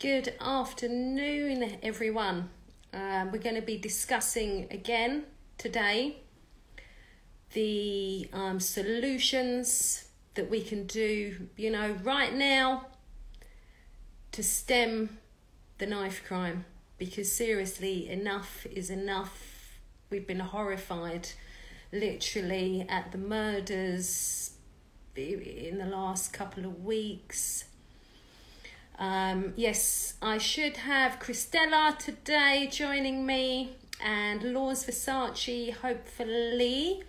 Good afternoon, everyone. Um, we're going to be discussing again today the um, solutions that we can do, you know, right now to stem the knife crime. Because seriously, enough is enough. We've been horrified, literally, at the murders in the last couple of weeks. Um, yes, I should have Crystalla today joining me and Laws Versace, hopefully.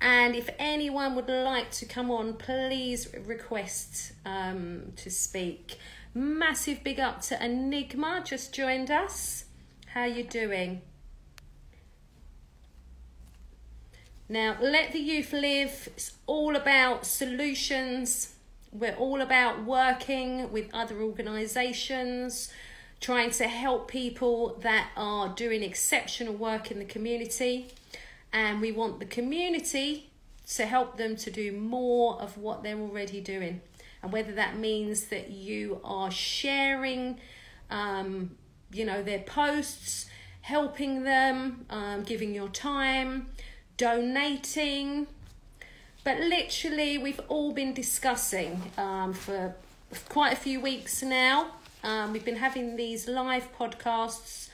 And if anyone would like to come on, please request um, to speak. Massive big up to Enigma, just joined us. How you doing? Now, let the youth live. It's all about solutions. We're all about working with other organisations, trying to help people that are doing exceptional work in the community and we want the community to help them to do more of what they're already doing. And whether that means that you are sharing, um, you know, their posts, helping them, um, giving your time, donating. But literally, we've all been discussing um, for quite a few weeks now. Um, we've been having these live podcasts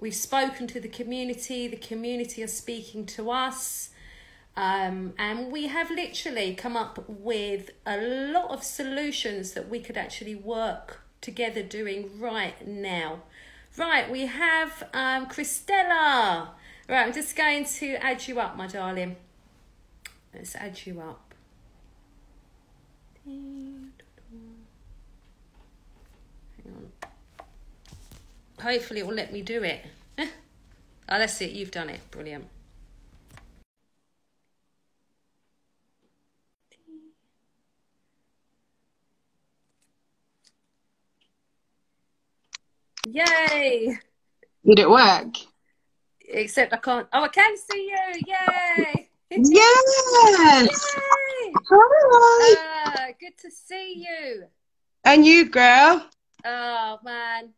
We've spoken to the community, the community are speaking to us. Um, and we have literally come up with a lot of solutions that we could actually work together doing right now. Right, we have um, Crystalla. Right, I'm just going to add you up, my darling. Let's add you up. Hang on. Hopefully it will let me do it. oh, that's it. You've done it. Brilliant. Yay! Did it work? Except I can't. Oh, I can see you. Yay! Yes! Hi! Ah, good to see you. And you, girl? Oh man,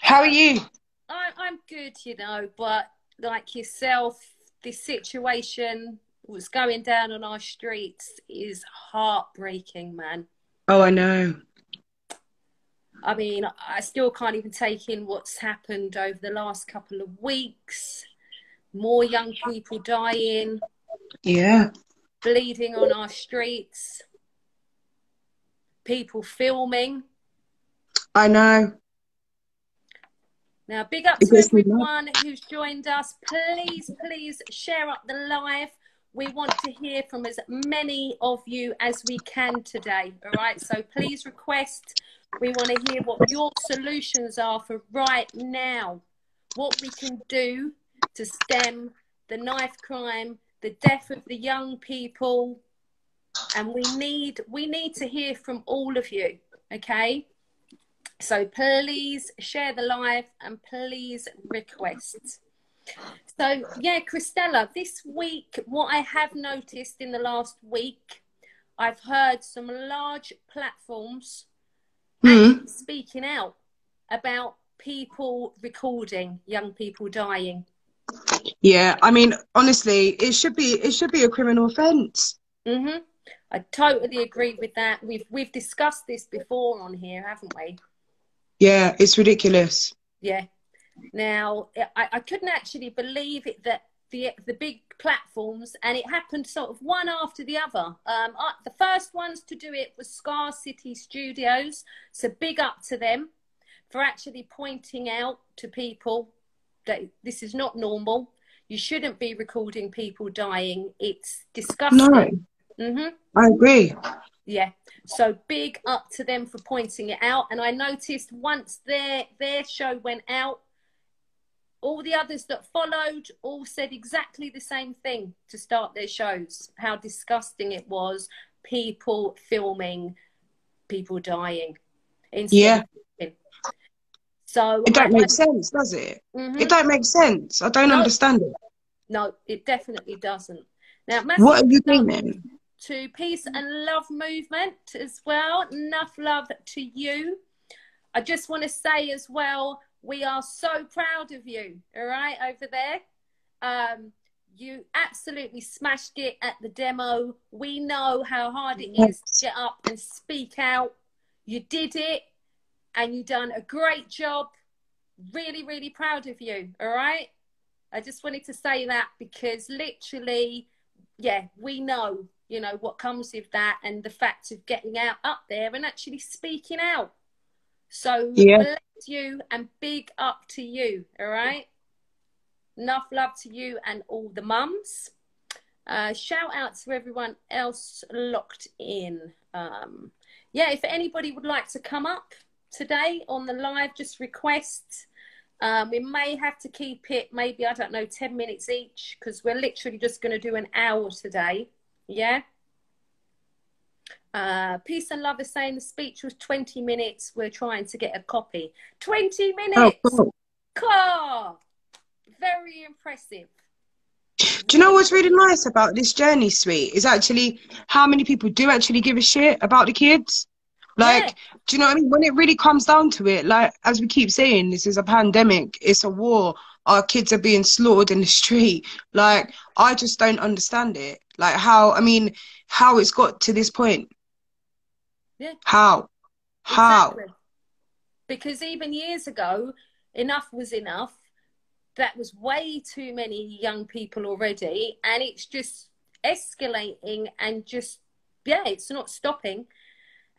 How are you? I, I'm good, you know, but like yourself, this situation was going down on our streets is heartbreaking, man. Oh, I know. I mean, I still can't even take in what's happened over the last couple of weeks. More young people dying, Yeah. bleeding on our streets, people filming. I know. Now, big up to everyone who's joined us. Please, please share up the live. We want to hear from as many of you as we can today. All right. So please request. We want to hear what your solutions are for right now. What we can do to stem the knife crime, the death of the young people, and we need we need to hear from all of you. Okay. So please share the live and please request. So yeah, Crystalla, this week, what I have noticed in the last week, I've heard some large platforms Hmm. speaking out about people recording young people dying. Yeah. I mean, honestly, it should be it should be a criminal offence. hmm I totally agree with that. We've we've discussed this before on here, haven't we? Yeah, it's ridiculous. Yeah. Now, I, I couldn't actually believe it that the the big platforms, and it happened sort of one after the other. Um, I, the first ones to do it was Scar City Studios, so big up to them for actually pointing out to people that this is not normal. You shouldn't be recording people dying. It's disgusting. No, hmm I agree. yeah. So big up to them for pointing it out. And I noticed once their their show went out, all the others that followed all said exactly the same thing to start their shows. How disgusting it was, people filming, people dying. instead Yeah. So It don't I- make sense, does it? Mhm. It don't make sense. I don't No. understand it. No, it definitely doesn't. Now, What are you up to peace and love movement as well. Enough love to you. I just want to say as well, we are so proud of you. All right, over there. Um, you absolutely smashed it at the demo. We know how hard it is to get up and speak out. You did it and you've done a great job. Really, really proud of you. All right. I just wanted to say that because literally, yeah, we know, you know, what comes with that and the fact of getting out up there and actually speaking out. So yeah. bless you and big up to you. All right. Enough love to you and all the mums. Uh, shout out to everyone else locked in. Um, yeah, if anybody would like to come up today on the live, just request. Um, we may have to keep it maybe, I don't know, 10 minutes each because we're literally just going to do an hour today. Yeah. Uh, Peace and Love is saying the speech was 20 minutes. We're trying to get a copy. 20 minutes. Oh, cool. Car very impressive. Do you know what's really nice about this journey, sweet, is actually how many people do actually give a shit about the kids. Like, yeah. do you know what I mean? When it really comes down to it, like as we keep saying, this is a pandemic, it's a war. Our kids are being slaughtered in the street. Like, I just don't understand it. Like how I mean, how it's got to this point. Yeah. How? How? Exactly. Because even years ago, enough was enough that was way too many young people already and it's just escalating and just yeah it's not stopping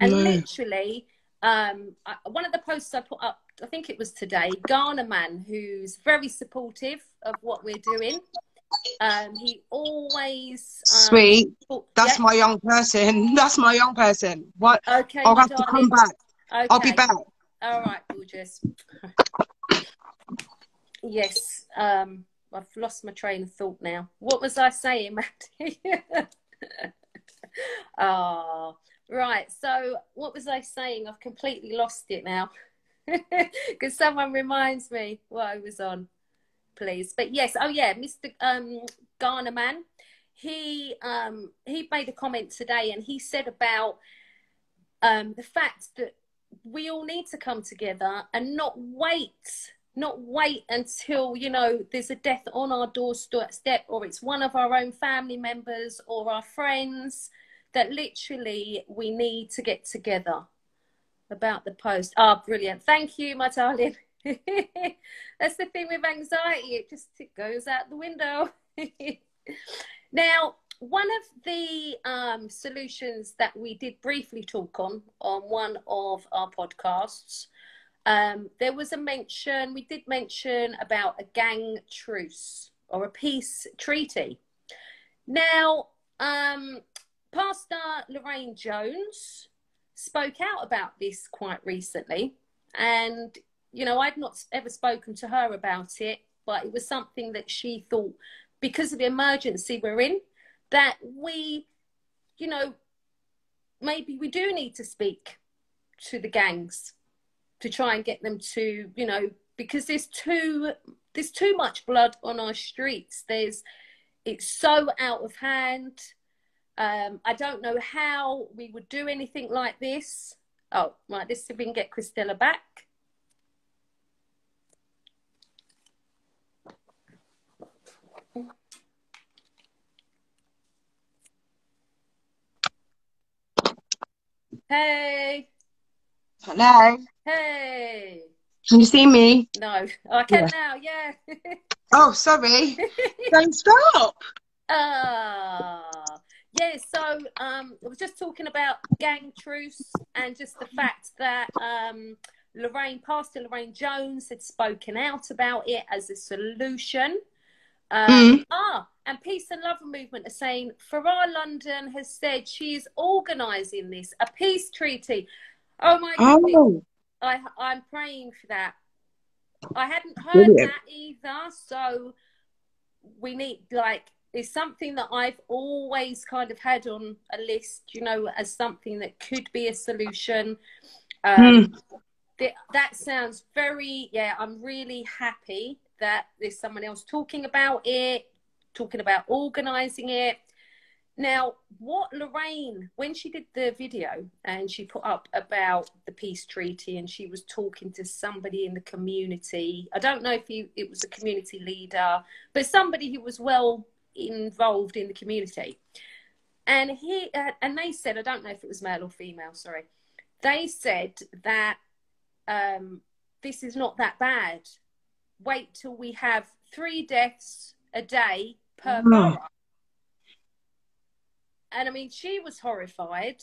and no. literally um, I, one of the posts i put up i think it was today ghana man who's very supportive of what we're doing um, he always um, sweet that's yeah. my young person that's my young person what okay i'll have darling. to come back okay. i'll be back all right gorgeous Yes, um, I've lost my train of thought now. What was I saying, Matty? oh, right. So, what was I saying? I've completely lost it now. Because someone reminds me what I was on, please. But yes, oh yeah, Mr. Um, Garner man, he um, he made a comment today, and he said about um, the fact that we all need to come together and not wait not wait until you know there's a death on our doorstep or it's one of our own family members or our friends that literally we need to get together about the post. Ah oh, brilliant. Thank you my darling. That's the thing with anxiety. It just it goes out the window. Now one of the um, solutions that we did briefly talk on on one of our podcasts um, there was a mention, we did mention about a gang truce or a peace treaty. Now, um, Pastor Lorraine Jones spoke out about this quite recently. And, you know, I'd not ever spoken to her about it, but it was something that she thought, because of the emergency we're in, that we, you know, maybe we do need to speak to the gangs to try and get them to you know because there's too there's too much blood on our streets there's it's so out of hand um, i don't know how we would do anything like this oh right this if we can get crystalla back hey hello Hey. Can you see me? No, oh, I can yeah. now. Yeah. oh, sorry. Don't stop. Ah. Yeah, so um, I was just talking about gang truce and just the fact that um, Lorraine, Pastor Lorraine Jones, had spoken out about it as a solution. Um, mm. Ah, and Peace and Love Movement are saying Farah London has said she is organising this, a peace treaty. Oh my oh. I I'm praying for that. I hadn't heard Brilliant. that either, so we need like it's something that I've always kind of had on a list, you know, as something that could be a solution. Um, mm. th- that sounds very, yeah, I'm really happy that there's someone else talking about it, talking about organizing it. Now, what Lorraine, when she did the video and she put up about the peace treaty and she was talking to somebody in the community, I don't know if he, it was a community leader, but somebody who was well involved in the community. And he uh, and they said, I don't know if it was male or female, sorry. They said that um, this is not that bad. Wait till we have three deaths a day per mm. borough and I mean, she was horrified.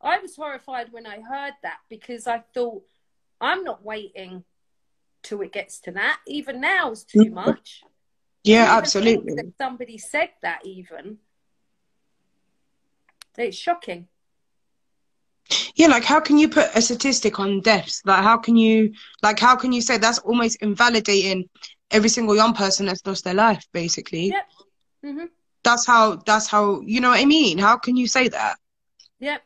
I was horrified when I heard that because I thought, I'm not waiting till it gets to that. Even now is too much. Yeah, absolutely. That somebody said that even. It's shocking. Yeah, like how can you put a statistic on deaths? Like how can you like how can you say that's almost invalidating every single young person that's lost their life, basically? Yep. Mm-hmm that's how that's how you know what I mean. How can you say that? Yep.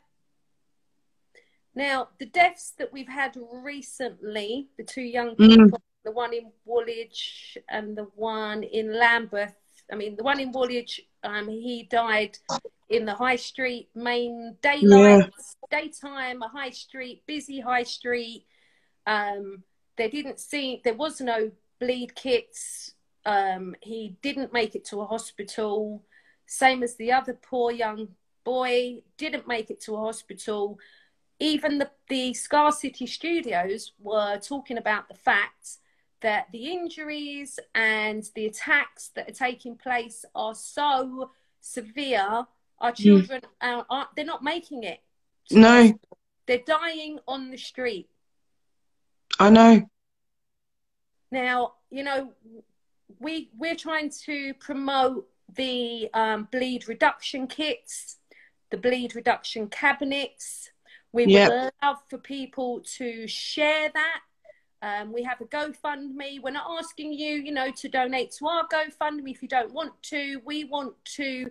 Now the deaths that we've had recently, the two young mm. people, mm. The one in Woolwich and the one in Lambeth. I mean, the one in Woolwich, um, he died in the high street, main daylight, yeah. daytime, a high street, busy high street. Um, they didn't see, there was no bleed kits um, he didn't make it to a hospital. Same as the other poor young boy, didn't make it to a hospital. Even the, the Scar City studios were talking about the fact that the injuries and the attacks that are taking place are so severe. Our hmm. children mm. are, are, they're not making it. No. They're dying on the street. I know. Now, you know, we we're trying to promote the um, bleed reduction kits, the bleed reduction cabinets. We yep. would love for people to share that. Um, we have a GoFundMe. We're not asking you, you know, to donate to our GoFundMe if you don't want to. We want to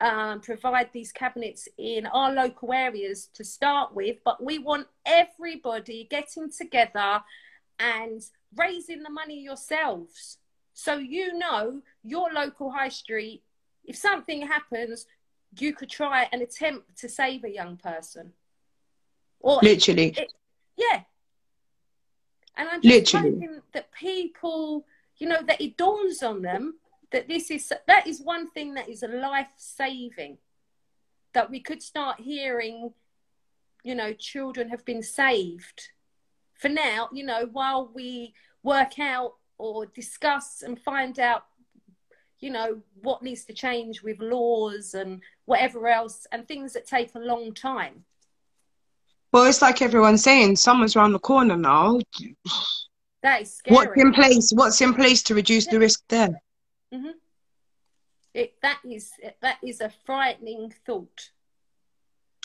um, provide these cabinets in our local areas to start with, but we want everybody getting together and raising the money yourselves. So you know your local high street, if something happens, you could try and attempt to save a young person. Or literally. It, yeah. And I'm just literally. hoping that people, you know, that it dawns on them that this is that is one thing that is a life saving. That we could start hearing, you know, children have been saved. For now, you know, while we work out or discuss and find out you know what needs to change with laws and whatever else and things that take a long time well it's like everyone's saying summer's around the corner now that is scary. what's in place what's in place to reduce yeah. the risk there mm-hmm. it, that is that is a frightening thought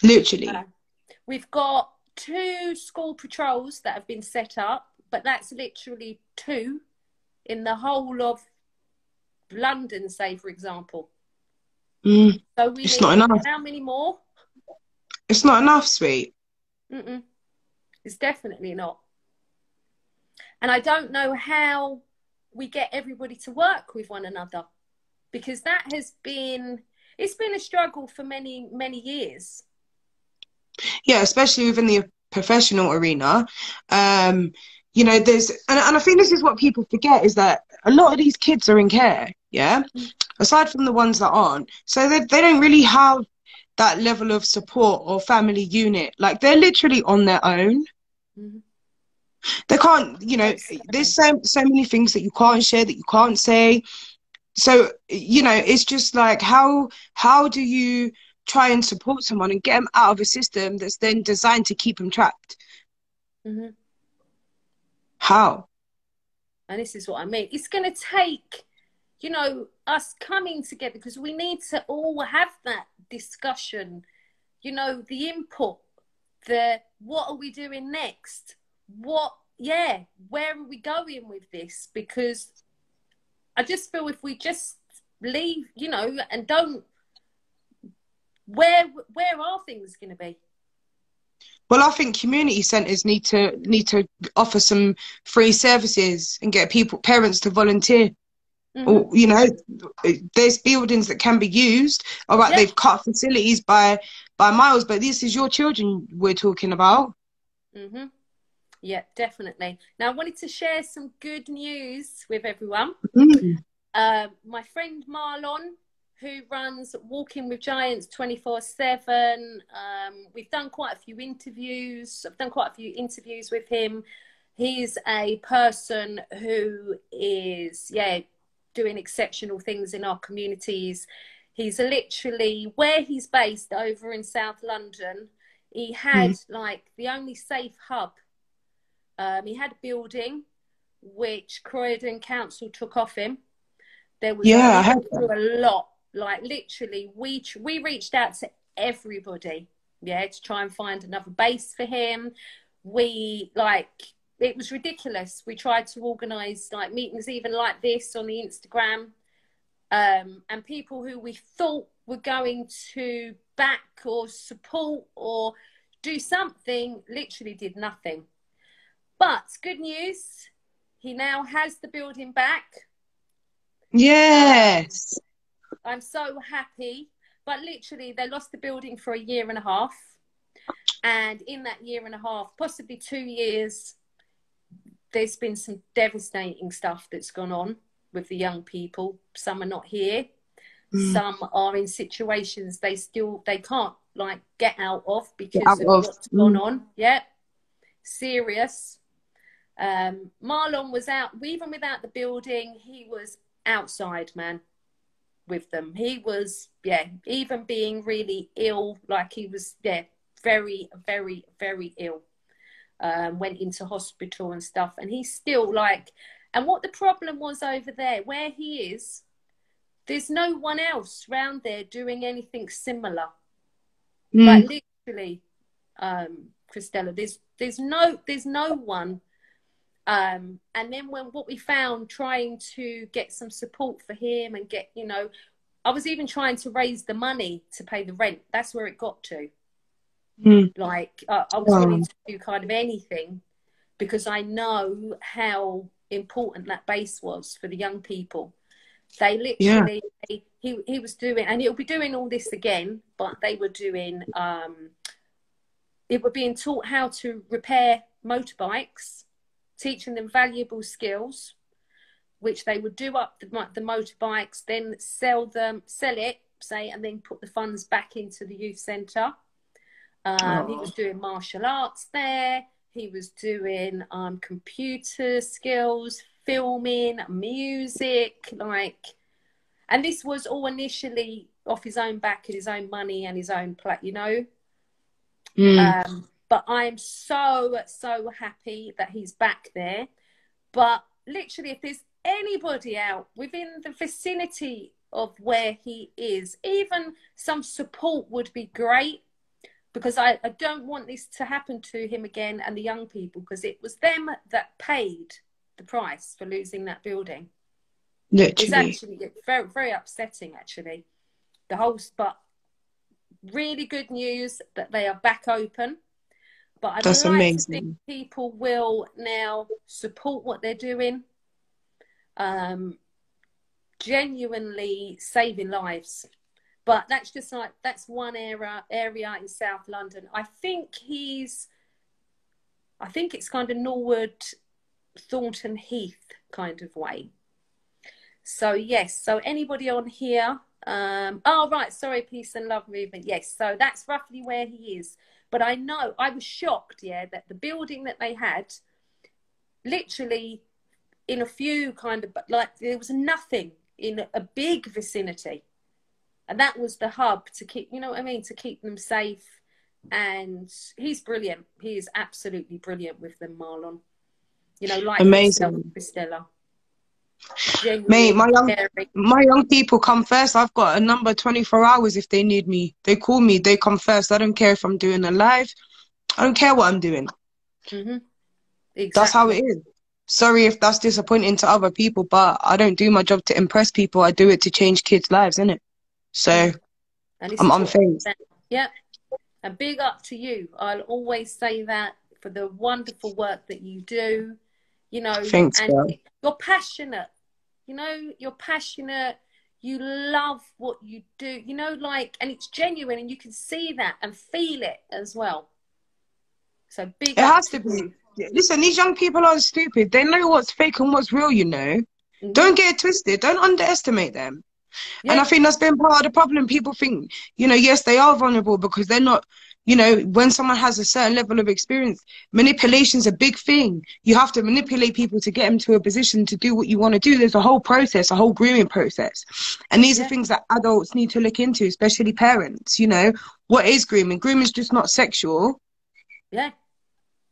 literally uh, we've got two school patrols that have been set up but that's literally two in the whole of London, say for example. Mm, so we it's not enough. How many more? It's not enough, sweet. Mm-mm. It's definitely not. And I don't know how we get everybody to work with one another because that has been it's been a struggle for many many years. Yeah especially within the professional arena. Um you know there's and, and i think this is what people forget is that a lot of these kids are in care yeah? Aside from the ones that aren't. So they, they don't really have that level of support or family unit like they're literally on their own mm-hmm. they can't you know there's so so many things that you can't share that you can't say so you know it's just like how how do you try and support someone and get them out of a system that's then designed to keep them trapped mm-hmm. How? And this is what I mean. It's going to take, you know, us coming together because we need to all have that discussion, you know, the input, the what are we doing next? What, yeah, where are we going with this? Because I just feel if we just leave, you know, and don't, where where are things going to be? Well, I think community centres need to need to offer some free services and get people parents to volunteer. Mm-hmm. Or, you know, there's buildings that can be used. All right, yeah. they've cut facilities by by miles, but this is your children we're talking about. Mm-hmm. Yeah, definitely. Now, I wanted to share some good news with everyone. Mm-hmm. Uh, my friend Marlon, who runs Walking with Giants 24 um, 7, we've done quite a few interviews. I've done quite a few interviews with him. He's a person who is, yeah, doing exceptional things in our communities. He's literally where he's based over in South London. He had mm. like the only safe hub. Um, he had a building which Croydon Council took off him. There was yeah, a lot. Like literally, we we reached out to everybody, yeah, to try and find another base for him. We like it was ridiculous. We tried to organise like meetings, even like this on the Instagram, um, and people who we thought were going to back or support or do something literally did nothing. But good news, he now has the building back. Yes. Um, I'm so happy. But literally, they lost the building for a year and a half. And in that year and a half, possibly two years, there's been some devastating stuff that's gone on with the young people. Some are not here. Mm. Some are in situations they still they can't like get out of because out of, of what's mm. gone on. Yeah, serious. Um, Marlon was out even without the building. He was outside, man, with them. He was yeah, even being really ill, like he was yeah, very very very ill um, went into hospital and stuff, and he's still like. And what the problem was over there, where he is, there's no one else round there doing anything similar. Mm. Like literally, um, Crystalla, there's there's no there's no one. Um, and then when what we found, trying to get some support for him and get you know, I was even trying to raise the money to pay the rent. That's where it got to. Mm. Like uh, I was willing to do kind of anything because I know how important that base was for the young people. They literally, yeah. he he was doing, and he'll be doing all this again. But they were doing, um, it were being taught how to repair motorbikes, teaching them valuable skills, which they would do up the, the motorbikes, then sell them, sell it, say, and then put the funds back into the youth centre um, he was doing martial arts there. He was doing um, computer skills, filming, music, like, and this was all initially off his own back and his own money and his own plate, you know. Mm. Um, but I'm so so happy that he's back there. But literally, if there's anybody out within the vicinity of where he is, even some support would be great because I, I don't want this to happen to him again and the young people because it was them that paid the price for losing that building. Literally. It's actually very, very upsetting, actually. The whole, but really good news that they are back open. But I'd That's like amazing. people will now support what they're doing. Um, genuinely saving lives but that's just like that's one area area in South London. I think he's, I think it's kind of Norwood, Thornton Heath kind of way. So yes, so anybody on here? Um, oh right, sorry, peace and love movement. Yes, so that's roughly where he is. But I know I was shocked, yeah, that the building that they had, literally, in a few kind of like there was nothing in a big vicinity and that was the hub to keep you know what i mean to keep them safe and he's brilliant he is absolutely brilliant with them marlon you know like amazing Crystalla. Mate, my young my young people come first. I've got a number 24 hours if they need me. They call me, they come first. I don't care if I'm doing a live. I don't care what I'm doing. Mm-hmm. Exactly. That's how it is. Sorry if that's disappointing to other people, but I don't do my job to impress people. I do it to change kids' lives, innit? So I'm on things. Yeah. And big up to you. I'll always say that for the wonderful work that you do. You know, Thanks, and girl. you're passionate. You know, you're passionate. You love what you do. You know, like, and it's genuine, and you can see that and feel it as well. So big. It has to be. Listen, these young people aren't stupid. They know what's fake and what's real. You know. Mm-hmm. Don't get it twisted. Don't underestimate them. Yeah. And I think that's been part of the problem. People think, you know, yes, they are vulnerable because they're not, you know, when someone has a certain level of experience, manipulation's a big thing. You have to manipulate people to get them to a position to do what you want to do. There's a whole process, a whole grooming process. And these yeah. are things that adults need to look into, especially parents, you know. What is grooming? Grooming is just not sexual. Yeah.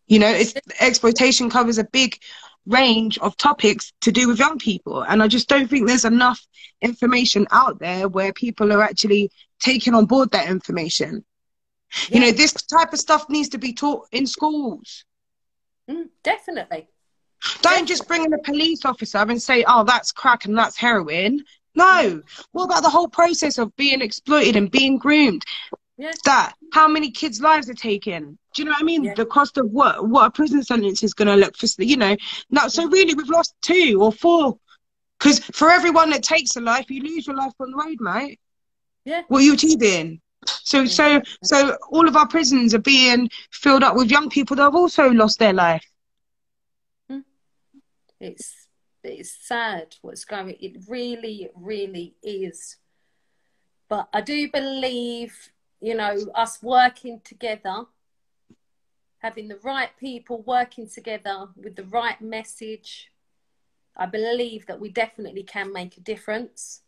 You know, it's exploitation covers a big range of topics to do with young people. And I just don't think there's enough information out there where people are actually taking on board that information. Yeah. You know, this type of stuff needs to be taught in schools. Mm, definitely. Don't definitely. just bring in a police officer and say, oh, that's crack and that's heroin. No. What about the whole process of being exploited and being groomed? Yeah. That how many kids' lives are taken? Do you know what I mean? Yeah. The cost of what what a prison sentence is going to look for, you know. Now, so really, we've lost two or four, because for everyone that takes a life, you lose your life on the road, mate. Yeah. What are you achieving? So, yeah. so, so all of our prisons are being filled up with young people that have also lost their life. Hmm. It's it's sad what's going. It really, really is. But I do believe you know, us working together, having the right people working together with the right message, I believe that we definitely can make a difference.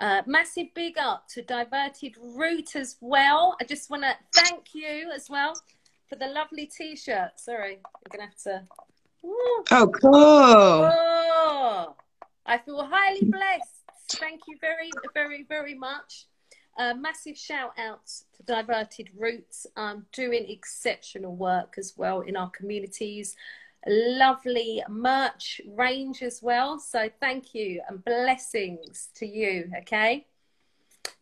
Uh, massive big up to Diverted Route as well. I just want to thank you as well for the lovely t-shirt. Sorry, I'm gonna have to. Ooh. Oh, cool! Oh, I feel highly blessed. Thank you very, very, very much. A massive shout out to Diverted Routes, um, doing exceptional work as well in our communities. Lovely merch range as well. So thank you and blessings to you. Okay.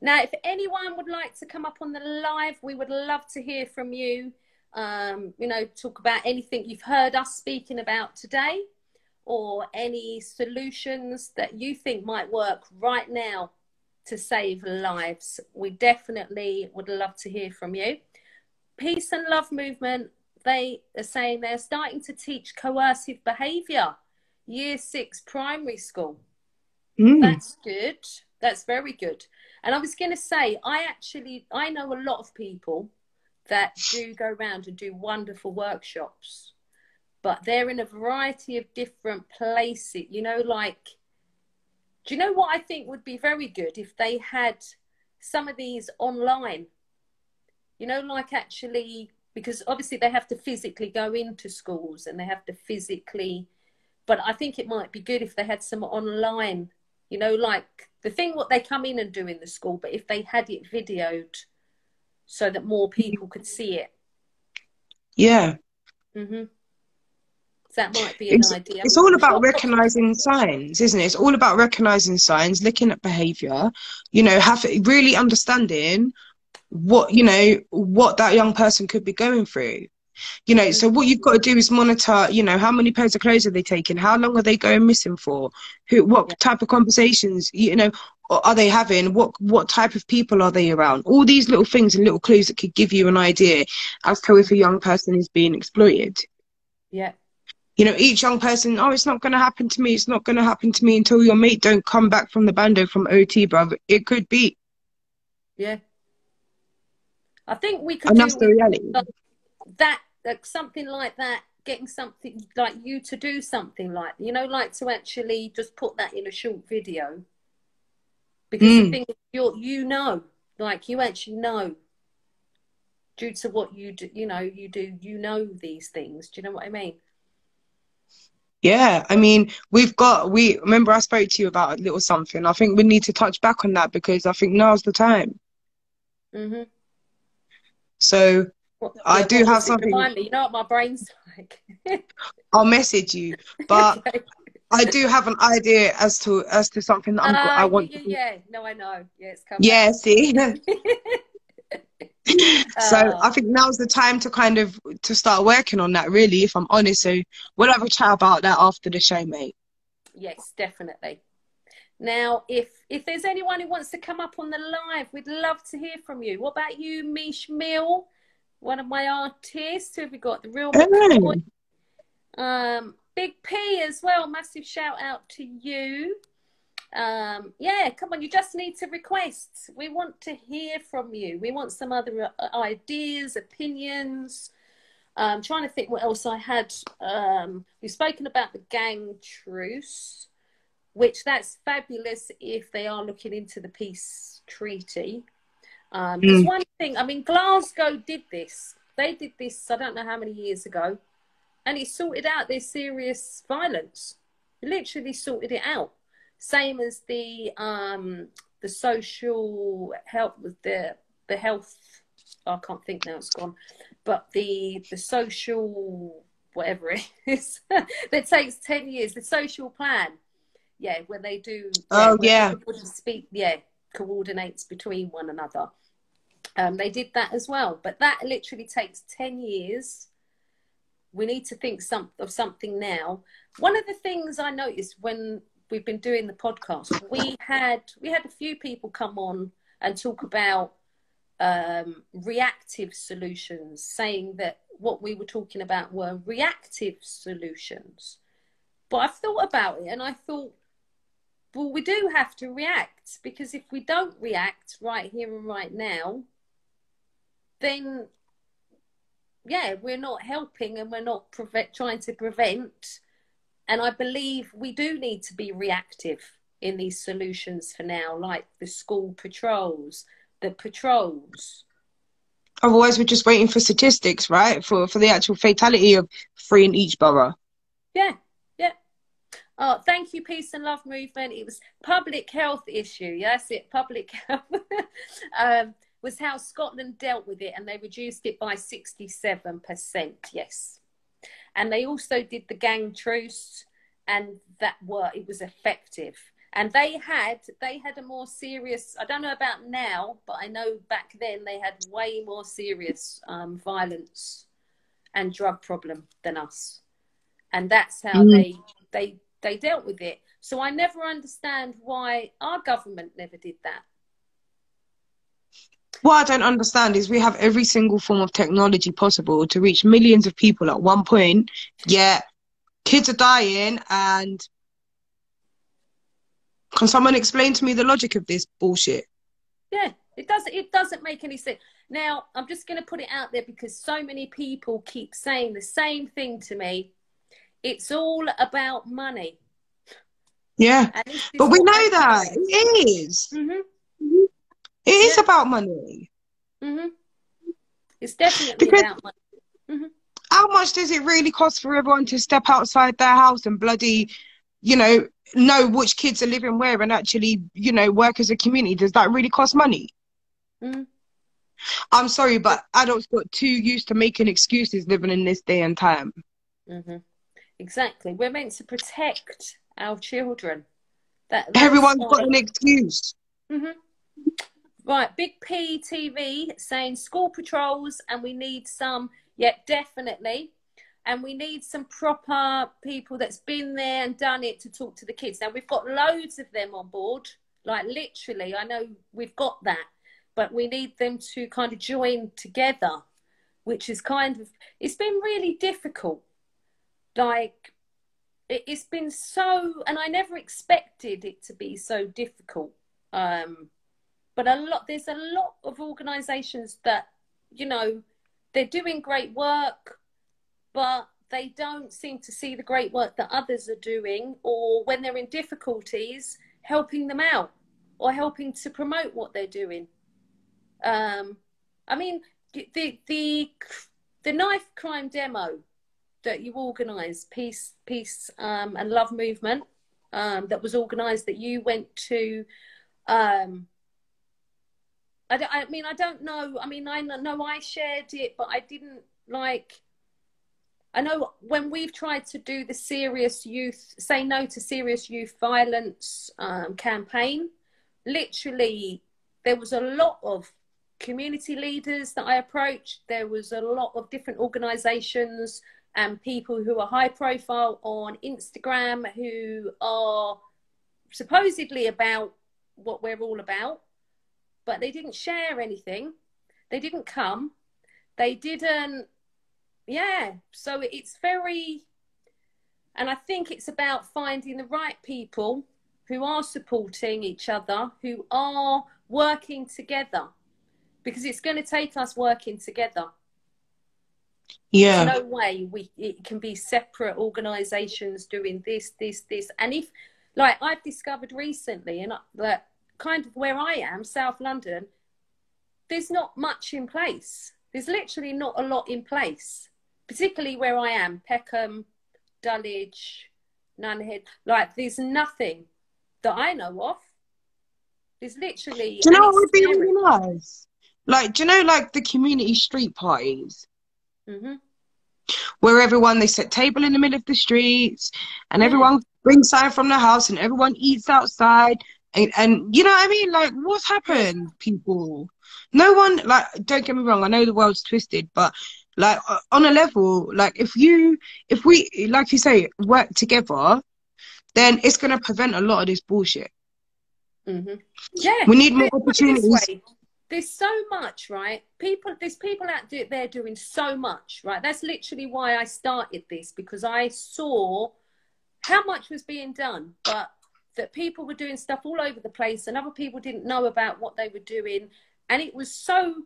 Now, if anyone would like to come up on the live, we would love to hear from you. Um, you know, talk about anything you've heard us speaking about today or any solutions that you think might work right now to save lives. We definitely would love to hear from you. Peace and Love Movement, they are saying they're starting to teach coercive behaviour, year six primary school. Mm. That's good. That's very good. And I was going to say, I actually, I know a lot of people that do go around and do wonderful workshops, but they're in a variety of different places, you know, like do you know what I think would be very good if they had some of these online? You know, like actually, because obviously they have to physically go into schools and they have to physically, but I think it might be good if they had some online, you know, like the thing what they come in and do in the school, but if they had it videoed so that more people could see it. Yeah. Mm Mhm that might be an it's, idea. It's all about recognizing signs, isn't it? It's all about recognizing signs, looking at behavior, you know, have really understanding what, you know, what that young person could be going through. You know, so what you've got to do is monitor, you know, how many pairs of clothes are they taking? How long are they going missing for? Who what type of conversations, you know, are they having? What what type of people are they around? All these little things and little clues that could give you an idea as to if a young person is being exploited. Yeah you know, each young person, oh, it's not going to happen to me. It's not going to happen to me until your mate don't come back from the bando from OT, brother. It could be. Yeah. I think we could and that's the reality. that, like something like that, getting something like you to do something like, you know, like to actually just put that in a short video. Because mm. the thing you you know, like you actually know due to what you do, you know, you do, you know these things. Do you know what I mean? Yeah, I mean, we've got, we remember I spoke to you about a little something. I think we need to touch back on that because I think now's the time. hmm So what, I do have something. Remind me, you know what my brain's like. I'll message you, but okay. I do have an idea as to as to something that I'm, uh, I want. Yeah, yeah, no, I know. Yeah, it's coming. Yeah, see. so uh, I think now's the time to kind of to start working on that. Really, if I'm honest. So we'll have a chat about that after the show, mate. Yes, definitely. Now, if if there's anyone who wants to come up on the live, we'd love to hear from you. What about you, Mish Mill, one of my artists? Who have we got? The real Hey. um, Big P as well. Massive shout out to you. Um, yeah, come on, you just need to request. We want to hear from you. We want some other uh, ideas, opinions. I'm trying to think what else I had. Um, we've spoken about the gang truce, which that's fabulous if they are looking into the peace treaty. Um, There's Mm. one thing. I mean, Glasgow did this. They did this. I don't know how many years ago, and it sorted out their serious violence. It literally sorted it out. Same as the um, the social help with the the health. I can't think now. It's gone. But the the social whatever it is that takes ten years. The social plan. Yeah, when they do. Oh, yeah. Speak. Yeah, coordinates between one another. Um, they did that as well, but that literally takes ten years. We need to think some of something now. One of the things I noticed when we've been doing the podcast, we had we had a few people come on and talk about um, reactive solutions, saying that what we were talking about were reactive solutions. But I've thought about it and I thought, well, we do have to react because if we don't react right here and right now, then yeah, we're not helping and we're not trying to prevent. And I believe we do need to be reactive in these solutions for now, like the school patrols, the patrols. Otherwise, we're just waiting for statistics, right? For for the actual fatality of three in each borough. Yeah, yeah. Oh, thank you, peace and love movement. It was public health issue. Yes, it public health um, was how Scotland dealt with it, and they reduced it by sixty-seven percent. Yes, and they also did the gang truce, and that were it was effective. And they had they had a more serious. I don't know about now, but I know back then they had way more serious um, violence and drug problem than us and that's how Mm. they they they dealt with it so i never understand why our government never did that What I don't understand is we have every single form of technology possible to reach millions of people at one point, yet kids are dying and can someone explain to me the logic of this bullshit? yeah it doesn't it doesn't make any sense now i'm just going to put it out there because so many people keep saying the same thing to me it's all about money Yeah. and this is But we know that. It is. Mhm, It is Yeah. about money. mhm. it's definitely Because- about money How much does it really cost for everyone to step outside their house and bloody, you know, know which kids are living where and actually, you know, work as a community? Does that really cost money? Mhm. I'm sorry, but adults got too used to making excuses living in this day and time. hmm Exactly. We're meant to protect our children. That Everyone's got an excuse. Mhm. Right, Big P TV saying school patrols, and we need some. Yeah, definitely. And we need some proper people that's been there and done it to talk to the kids. Now we've got loads of them on board, like literally. I know we've got that, but we need them to kind of join together, which is kind of. It's been really difficult. Like it, it's been so, and I never expected it to be so difficult. Um, but a lot there's a lot of organizations that you know they're doing great work but they don't seem to see the great work that others are doing or when they're in difficulties helping them out or helping to promote what they're doing. Um i mean the the the knife crime demo that you organized peace peace um and love movement um that was organized that you went to um I, don't- I mean, I don't know. I mean, I know I shared it, but I didn't like. I know when we've tried to do the serious youth, say no to serious youth violence um, campaign, literally there was a lot of community leaders that I approached. There was a lot of different organisations and people who are high profile on Instagram who are supposedly about what we're all about, but they didn't share anything. They didn't come. They didn't, yeah. So it's very, and I think it's about finding the right people who are supporting each other, who are working together, because it's going to take us working together. Yeah. There's no way we it can be separate organisations doing this, this, this, and if like I've discovered recently, and that kind of where I am, South London, there's not much in place. There's literally not a lot in place, particularly where I am, Peckham, Dulwich, Nunhead. Like there's nothing that I know of. There's literally. Do you know what would be really nice? Like, do you know, like the community street parties? Mm-hmm. Where everyone they set table in the middle of the streets, and everyone brings something from the house, and everyone eats outside, and, and you know what I mean? Like, what's happened, people? No one like. Don't get me wrong. I know the world's twisted, but like on a level, like if you, if we, like you say, work together, then it's gonna prevent a lot of this bullshit. Mm-hmm. Yeah, we need more opportunities. There's so much, right? People, there's people out there doing so much, right? That's literally why I started this because I saw how much was being done, but that people were doing stuff all over the place and other people didn't know about what they were doing. And it was so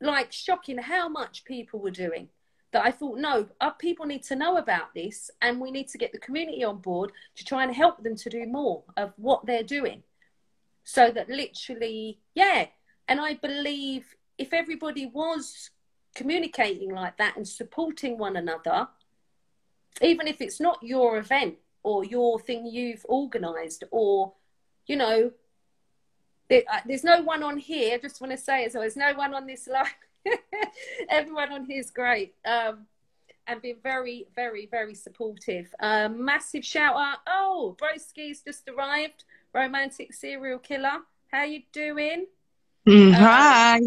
like shocking how much people were doing that I thought, no, our people need to know about this and we need to get the community on board to try and help them to do more of what they're doing. So that literally, yeah. And I believe if everybody was communicating like that and supporting one another, even if it's not your event or your thing you've organized or, you know, there, uh, there's no one on here. I just want to say it. So there's no one on this live Everyone on here is great. Um, and been very, very, very supportive. Um, massive shout out. Oh, Broski's just arrived. Romantic serial killer. How you doing? Mm, um, hi.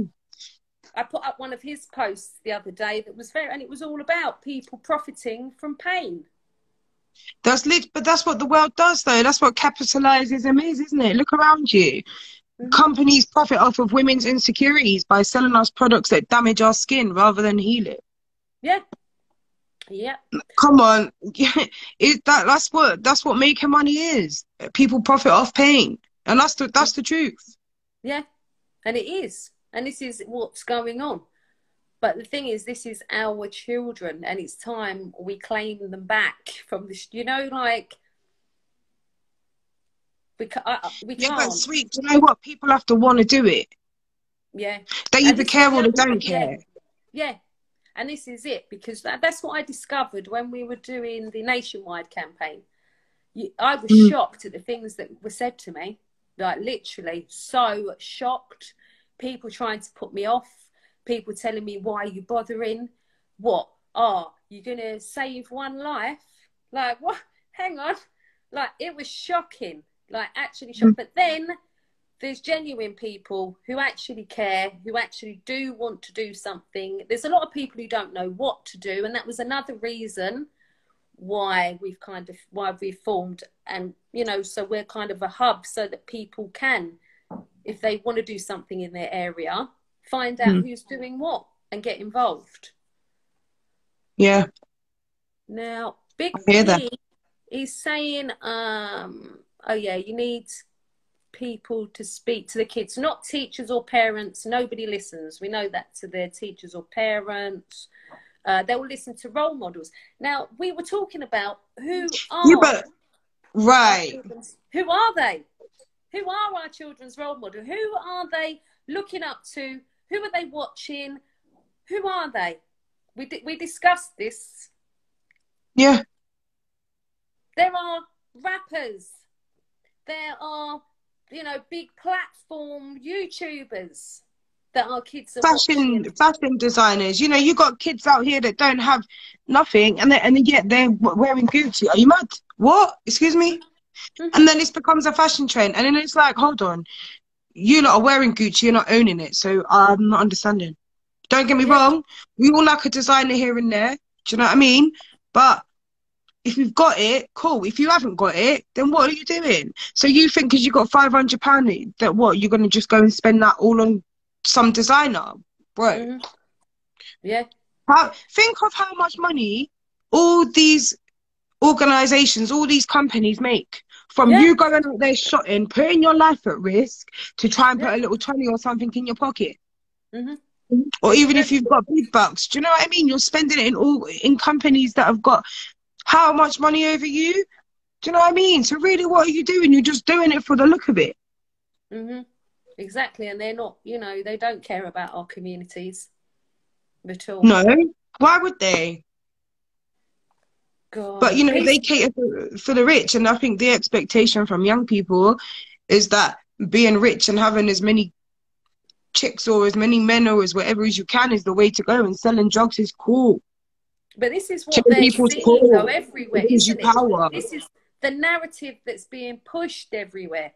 I put up one of his posts the other day that was very, and it was all about people profiting from pain. That's lit, but that's what the world does, though. That's what capitalism is, isn't it? Look around you. Mm-hmm. Companies profit off of women's insecurities by selling us products that damage our skin rather than heal it. Yeah. Yeah. Come on. it, that that's what that's what making money is. People profit off pain. And that's the that's the truth. Yeah. And it is. And this is what's going on. But the thing is, this is our children, and it's time we claim them back from this. You know, like we, ca- uh, we yeah, can't. but sweet, do you know what? People have to want to do it. Yeah. They either care or they don't care. Yeah. And this is it because that, that's what I discovered when we were doing the nationwide campaign. I was mm. shocked at the things that were said to me, like literally so shocked. People trying to put me off, people telling me, why are you bothering? What? Oh, you're going to save one life? Like, what? Hang on. Like, it was shocking like actually shocked. Mm. But then there's genuine people who actually care, who actually do want to do something. There's a lot of people who don't know what to do, and that was another reason why we've kind of why we've formed and you know so we're kind of a hub so that people can if they want to do something in their area find out mm. who's doing what and get involved yeah now big P is saying um oh yeah, you need people to speak to the kids, not teachers or parents. Nobody listens. We know that to their teachers or parents. Uh, they will listen to role models. Now we were talking about who are yeah, but, right. Who are they? Who are our children's role model? Who are they looking up to? Who are they watching? Who are they? We di- we discussed this. Yeah. There are rappers there are, you know, big platform YouTubers that our kids are fashion watching. fashion designers. You know, you got kids out here that don't have nothing, and they, and yet they're wearing Gucci. Are you mad? What? Excuse me. Mm-hmm. And then this becomes a fashion trend, and then it's like, hold on, you lot are wearing Gucci, you're not owning it, so I'm not understanding. Don't get me wrong, we all like a designer here and there. Do you know what I mean? But if you've got it, cool. If you haven't got it, then what are you doing? So you think because you got five hundred pound that what you're gonna just go and spend that all on some designer, bro? Yeah. How, think of how much money all these organizations, all these companies make from Yeah. you going out there shotting, putting your life at risk to try and put Yeah. a little 20 or something in your pocket. Mhm. Or even if you've got big bucks, do you know what I mean? You're spending it in all in companies that have got how much money over you? Do you know what I mean? So really, what are you doing? You're just doing it for the look of it. Mm-hmm. Exactly, and they're not. You know, they don't care about our communities at all. No, why would they? God. But you know, they cater for, for the rich, and I think the expectation from young people is that being rich and having as many chicks or as many men or as whatever as you can is the way to go, and selling drugs is cool. But this is what Killing they're people's seeing cause. though everywhere, It gives you isn't it? power. This is the narrative that's being pushed everywhere.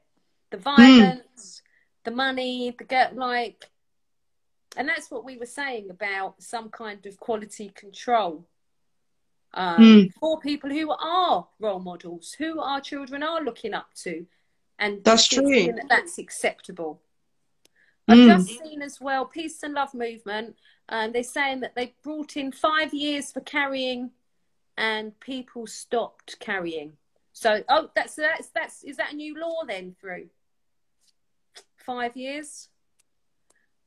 The Hmm. violence, the money, the get like, and that's what we were saying about some kind of quality control um, Hmm. for people who are role models, who our children are looking up to, and That's true. that that's acceptable. I've Mm. just seen as well peace and love movement. Um, they're saying that they brought in five years for carrying, and people stopped carrying. So, oh, that's that's that's is that a new law then through five years?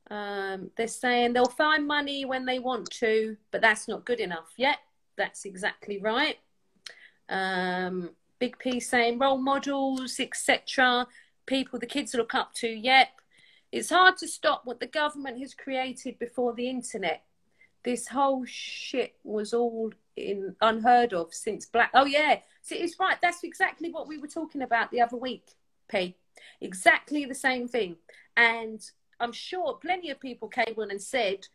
Um, they're saying they'll find money when they want to, but that's not good enough. Yep, that's exactly right. Um, Big P saying role models, etc. People the kids look up to. Yep, it's hard to stop what the government has created before the internet. This whole shit was all in unheard of since black. Oh yeah, see, it's right. That's exactly what we were talking about the other week, P. Exactly the same thing. And I'm sure plenty of people came on and said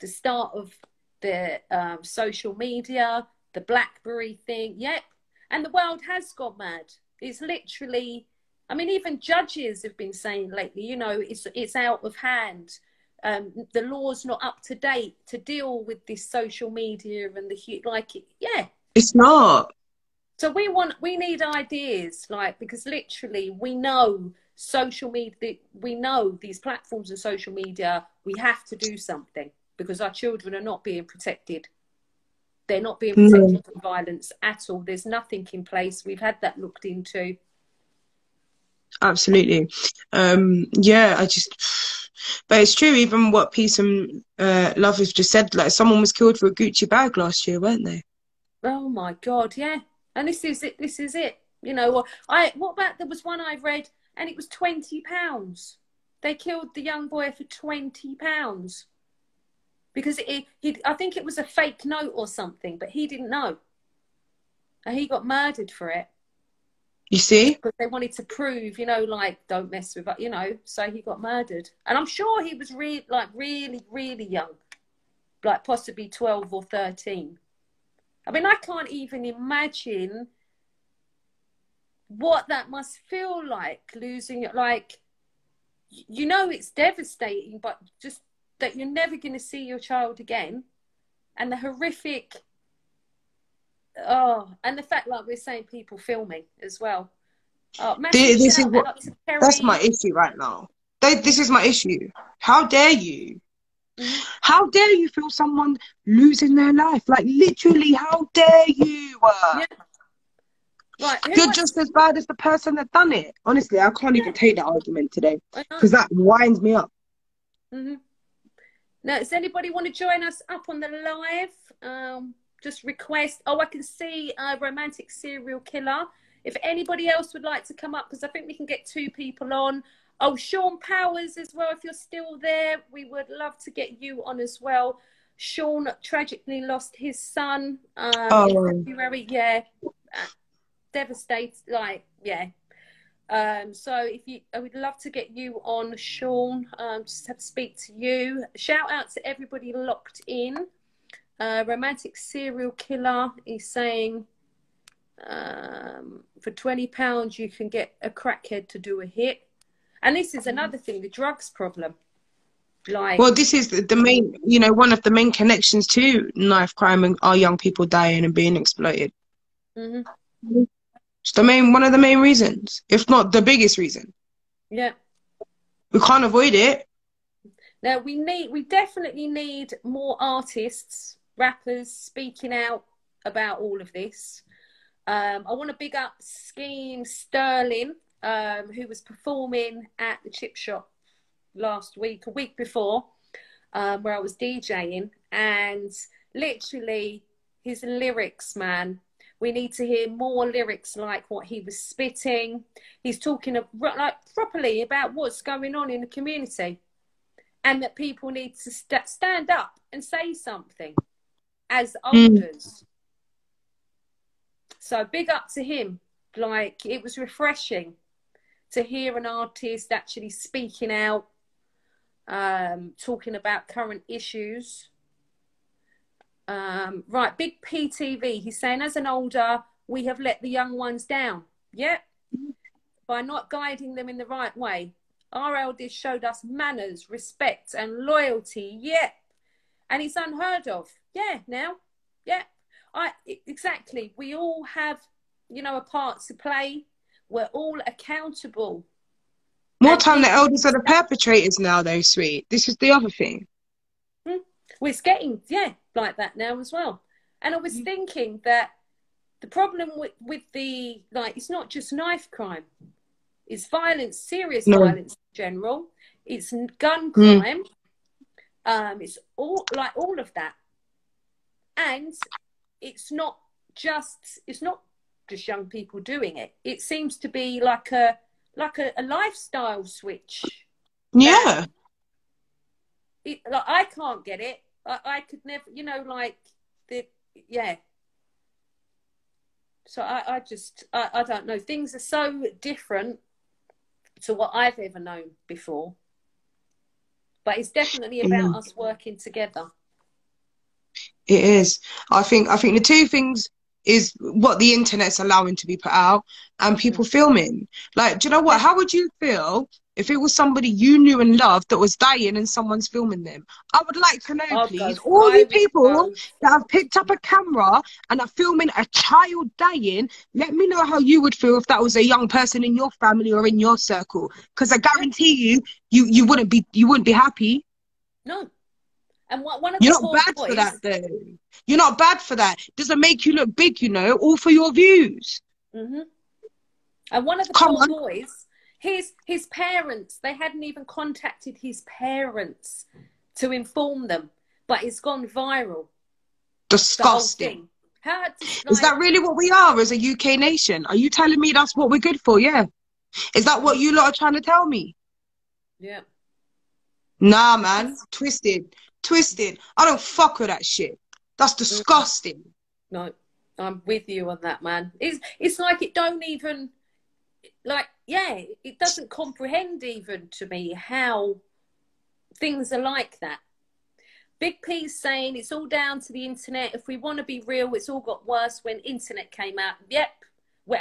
the start of the um, social media, the BlackBerry thing. Yep, and the world has gone mad. It's literally I mean, even judges have been saying lately, you know, it's it's out of hand. Um, the law's not up to date to deal with this social media and the hu- like. It, yeah. It's not. So we want we need ideas, like because literally we know social media. We know these platforms and social media. We have to do something because our children are not being protected. They're not being No. protected from violence at all. There's nothing in place. We've had that looked into. Absolutely. Um, yeah, I just, but it's true. Even what peace and uh, love has just said. Like someone was killed for a Gucci bag last year, weren't they? Oh my god, yeah. And this is it. This is it. You know, I what about there was one I read, and it was twenty pounds. They killed the young boy for twenty pounds because it, he, I think it was a fake note or something, but he didn't know, and he got murdered for it You see? because they wanted to prove, you know, like don't mess with, you know. So he got murdered, and I'm sure he was really, like, really, really young, like possibly twelve or thirteen. I mean, I can't even imagine what that must feel like losing it. Like, you know, it's devastating, but just that you're never going to see your child again, and the horrific. Oh, and the fact, like we're saying, people filming as well. Oh, This, this is what, like that's my issue right now. They, this is my issue. How dare you? Mhm. How dare you feel someone losing their life? Like literally, how dare you? Uh, Yeah. Right, You're just as bad as the person that done it. Honestly, I can't even take that argument today because that winds me up. hmm Now, does anybody want to join us up on the live? Um, just request. Oh, I can see a romantic serial killer. If anybody else would like to come up, because I think we can get two people on. Oh, Sean Powers as well. If you're still there, we would love to get you on as well. Sean tragically lost his son um, Oh. in February. Yeah, Uh, devastated. Like, yeah. Um, so if you, I would love to get you on, Sean. Um, just have to speak to you. Shout out to everybody locked in. Uh, romantic serial killer is saying um, for twenty pounds you can get a crackhead to do a hit. And this is another thing, the drugs problem. Like, Well, this is the, main, you know, one of the main connections to knife crime and our young people dying and being exploited. Mm-hmm. It's the main one of the main reasons, if not the biggest reason. Yeah. We can't avoid it. Now we need, we definitely need more artists, rappers speaking out about all of this. Um, I want to big up Scheme Sterling, um, who was performing at the Chip Shop last week, a week before, um, where I was DJing, and literally his lyrics, man. We need to hear more lyrics like what he was spitting. He's talking like properly about what's going on in the community, and that people need to st- stand up and say something as elders. Mm. So big up to him. Like it was refreshing to hear an artist actually speaking out, um, talking about current issues. Um, right, Big PTV. He's saying, as an older, we have let the young ones down. Yep. By not guiding them in the right way. Our elders showed us manners, respect, and loyalty. Yep. And it's unheard of. Yeah, now. Yeah. I exactly. We all have, you know, a part to play. We're all accountable. More time the elders are the perpetrators now, though, sweet. This is the other thing. Well, it's getting yeah like that now as well. And I was mm. thinking that the problem with with the like it's not just knife crime. It's violence, serious no. violence in general. It's gun hmm. crime. Mm. Um, it's all like all of that, and it's not just it's not just young people doing it. It seems to be like a like a, a lifestyle switch. Yeah. It, like I can't get it. I, I could never, you know, like the yeah. So I, I just I, I don't know. Things are so different to what I've ever known before. But it's definitely about mm. us working together. It is. I think. I think the two things is what the internet's allowing to be put out and people mm. filming. Like, do you know what? How would you feel if it was somebody you knew and loved that was dying and someone's filming them? I would like to know, oh, please, all the people that have picked up a camera and are filming a child dying. Let me know how you would feel if that was a young person in your family or in your circle. Because I guarantee you, you you wouldn't be you wouldn't be happy. No. And one of You're not bad boys, for that, though. You're not bad for that. Doesn't make you look big, you know, all for your views. Mm-hmm. And one of the Come poor on. boys, his his parents, they hadn't even contacted his parents to inform them, but it's gone viral. Disgusting. How, like, Is that really what we are as a UK nation? Are you telling me that's what we're good for? Yeah. Is that what you lot are trying to tell me? Yeah. Nah, man. Twisted twisted. I don't fuck with that shit. That's mm. disgusting. No, I'm with you on that, man. It's it's like it don't even like yeah, it doesn't comprehend even to me how things are like that. Big P's saying it's all down to the internet. If we want to be real, it's all got worse when internet came out. Yep.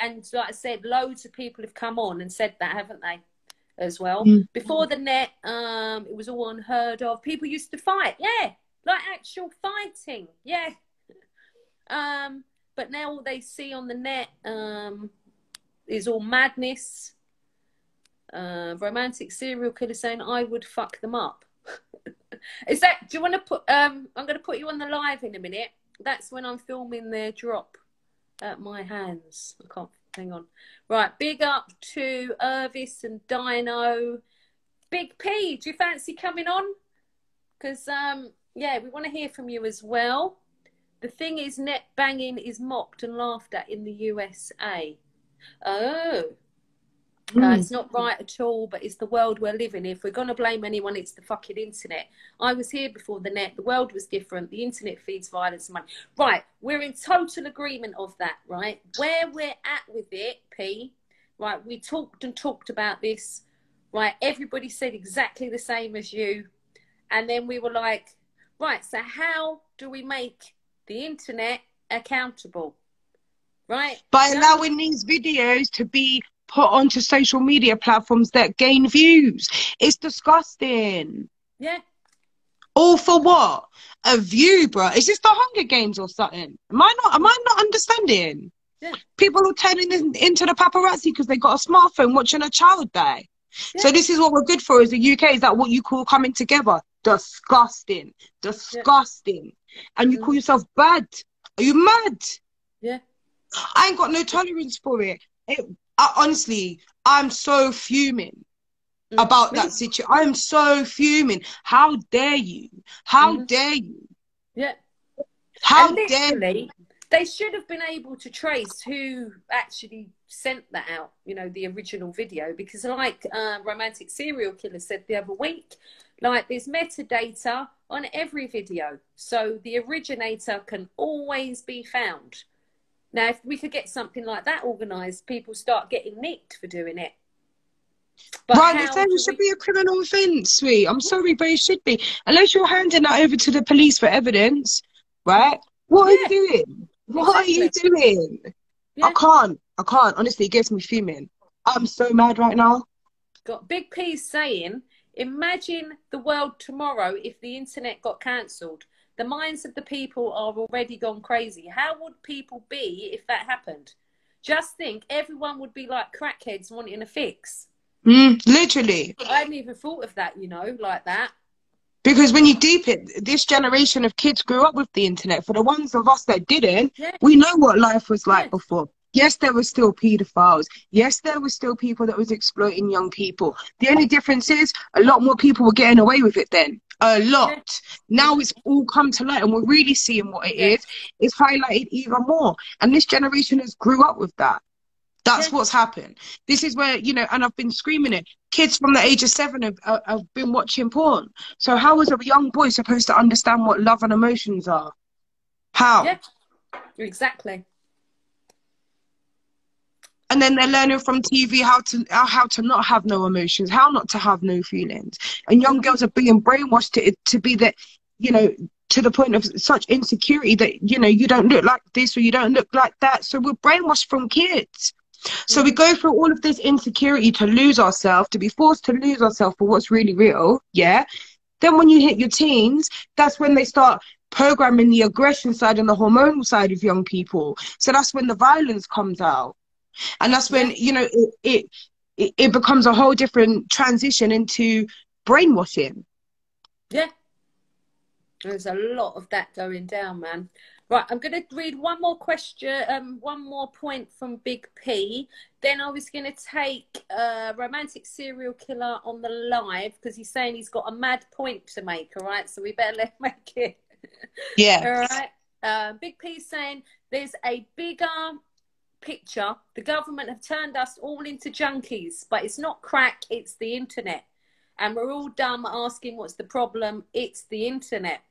And like I said, loads of people have come on and said that, haven't they? As well. Mm. Before the net, um, it was all unheard of. People used to fight, yeah, like actual fighting, yeah. Um, but now all they see on the net um, is all madness. Uh, romantic serial killer saying, "I would fuck them up." is that? Do you want to put? Um, I'm going to put you on the live in a minute. That's when I'm filming their drop at my hands. I can't hang on. Right, big up to Irvis and Dino. Big P, do you fancy coming on? Because, um, yeah, we want to hear from you as well. The thing is, net banging is mocked and laughed at in the USA. Oh, Mm. Uh, it's not right at all, but it's the world we're living in. If we're going to blame anyone, it's the fucking internet. I was here before the net. The world was different. The internet feeds violence and money. Right. We're in total agreement of that, right? Where we're at with it, P, right? We talked and talked about this, right? Everybody said exactly the same as you. And then we were like, right, so how do we make the internet accountable? Right? By allowing these videos to be put onto social media platforms that gain views. It's disgusting. Yeah. All for what? A view, bro. Is this the Hunger Games or something? Am I not? Am I not understanding? Yeah. People are turning in, into the paparazzi because they got a smartphone watching a child die. Yeah. So this is what we're good for as the UK. Is that what you call coming together? Disgusting, disgusting. And you call yourself bad? Are you mad? Yeah. I ain't got no tolerance for it. it I, honestly, I'm so fuming Mm. about Me- that situation. I'm so fuming. How dare you? How Mhm. dare you? Yeah. How dare you? they should have been able to trace who actually sent that out, you know, the original video. Because, like uh, Romantic Serial Killer said the other week, like there's metadata on every video. So the originator can always be found. Now, if we could get something like that organised, people start getting nicked for doing it. But right, there should we- be a criminal offence, sweet. I'm sorry, but it should be. Unless you're handing that over to the police for evidence, right? What are you doing? What are you doing? Yeah. I can't. I can't. Honestly, it gets me fuming. I'm so mad right now. got Big P saying, imagine the world tomorrow if the internet got cancelled. The minds of the people are already gone crazy. How would people be if that happened? Just think, everyone would be like crackheads wanting a fix. Mm, literally. I hadn't even thought of that, you know, like that. Because when you deep it, this generation of kids grew up with the internet. For the ones of us that didn't, Yeah. we know what life was like Yeah. before. Yes, there were still paedophiles. Yes, there were still people that was exploiting young people. The only difference is a lot more people were getting away with it then. A lot. Now it's all come to light and we're really seeing what it is. It's highlighted even more. And this generation has grew up with that. That's what's happened. This is where, you know, and I've been screaming it. Kids from the age of seven have, uh, have been watching porn. So how is a young boy supposed to understand what love and emotions are? How? Yeah. Exactly. And then they're learning from TV how to how how to not have no emotions, how not to have no feelings. And young girls are being brainwashed to to be that, you know, to the point of such insecurity that you know you don't look like this or you don't look like that. So we're brainwashed from kids. So we go through all of this insecurity to lose ourselves, to be forced to lose ourselves for what's really real. Yeah. Then when you hit your teens, that's when they start programming the aggression side and the hormonal side of young people. So that's when the violence comes out and that's when you know it, it it becomes a whole different transition into brainwashing Yeah. There's a lot of that going down, man. Right, I'm going to read one more question, um, one more point from Big P. Then I was going to take uh, romantic serial killer on the live because he's saying he's got a mad point to make. All right, so we better let him make it. yeah All right. Uh, Big P saying there's a bigger picture. The government have turned us all into junkies, but it's not crack, it's the internet. And we're all dumb asking what's the problem. It's the internet.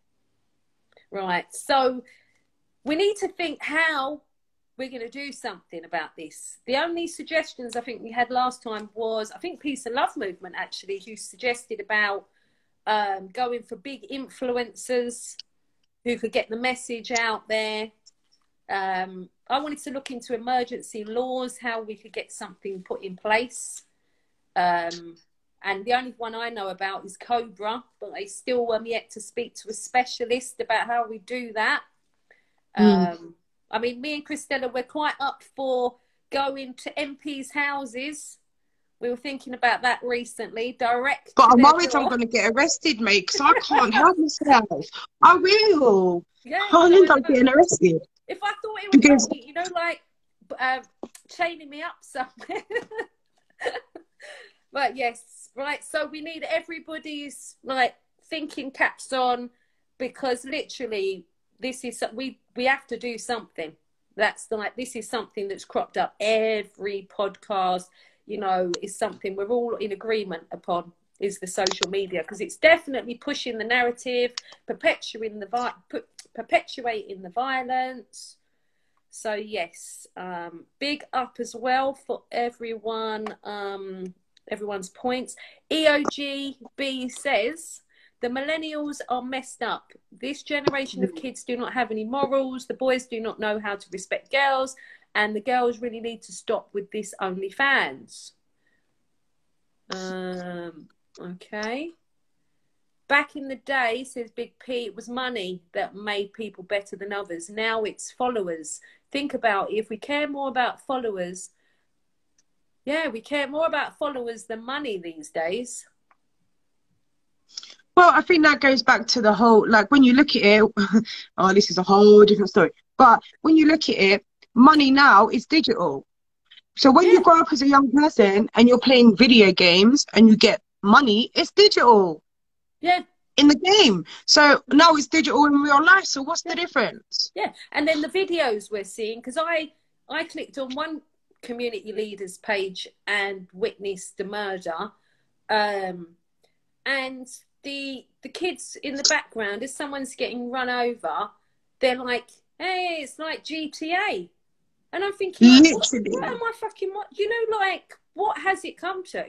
Right. So we need to think how we're going to do something about this. The only suggestions I think we had last time was, I think Peace and Love Movement actually, who suggested about um, going for big influencers who could get the message out there. Um, I wanted to look into emergency laws, how we could get something put in place. Um, and the only one I know about is Cobra, but I still am yet to speak to a specialist about how we do that. Mm. Um, I mean, me and Crystalla, we're quite up for going to MPs' houses. We were thinking about that recently. Direct. but i'm worried i'm going to get arrested mate because i can't help myself i will Yeah, i'll no, end up getting arrested If I thought it was Because- you know, like uh, chaining me up somewhere. but yes, right. So we need everybody's like thinking caps on because literally this is we we have to do something. That's like this is something that's cropped up every podcast. You know, is something we're all in agreement upon. Is the social media because it's definitely pushing the narrative, perpetuating the vi- perpetuating the violence. So yes, um, big up as well for everyone. Um, everyone's points. EOGB says the millennials are messed up. This generation of kids do not have any morals. The boys do not know how to respect girls, and the girls really need to stop with this OnlyFans. Um. Okay. back in the day, says Big P, it was money that made people better than others. Now it's followers. Think about it. if we care more about followers, yeah, we care more about followers than money these days. Well, I think that goes back to the whole like when you look at it, oh, this is a whole different story. But when you look at it, money now is digital. So when yeah. you grow up as a young person and you're playing video games and you get money, it's digital. Yeah. In the game. So now it's digital in real life. So what's yeah. the difference? Yeah. And then the videos we're seeing, because I I clicked on one community leaders page and witnessed the murder. Um and the the kids in the background, if someone's getting run over, they're like, "Hey, it's like GTA," and I'm thinking, what, what, am I fucking? What you know, like, what has it come to?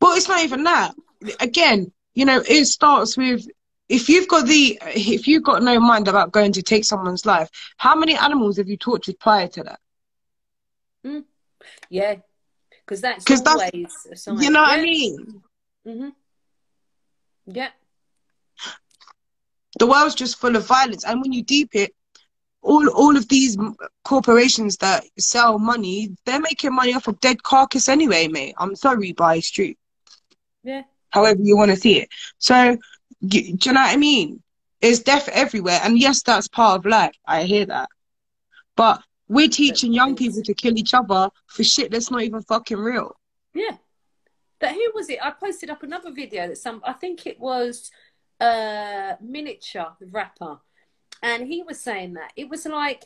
Well, it's not even that. Again, you know, it starts with if you've got the if you've got no mind about going to take someone's life, how many animals have you tortured prior to that? Mm. Yeah, because that's Cause always that's, you know yeah. what I mean. Mm-hmm. Yeah. The world's just full of violence, and when you deep it, all all of these corporations that sell money, they're making money off a dead carcass anyway, mate. I'm sorry, but street. Yeah. However you want to see it. So, do you know what I mean? It's death everywhere, and yes, that's part of life. I hear that, but we're teaching young people to kill each other for shit that's not even fucking real. Yeah that who was it? I posted up another video that some I think it was uh miniature rapper and he was saying that. It was like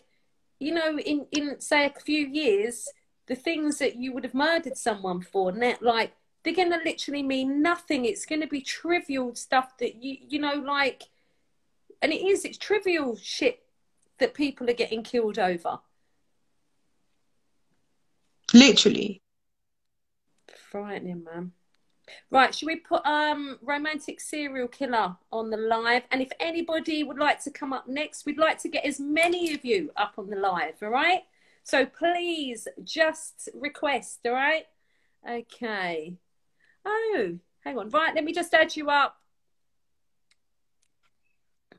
you know in in say a few years the things that you would have murdered someone for net like they're going to literally mean nothing. It's going to be trivial stuff that you you know like and it is it's trivial shit that people are getting killed over. Literally. Frightening, man. Right, should we put um romantic serial killer on the live? And if anybody would like to come up next, we'd like to get as many of you up on the live, all right? So please just request, all right? Okay. Oh, hang on. Right, let me just add you up.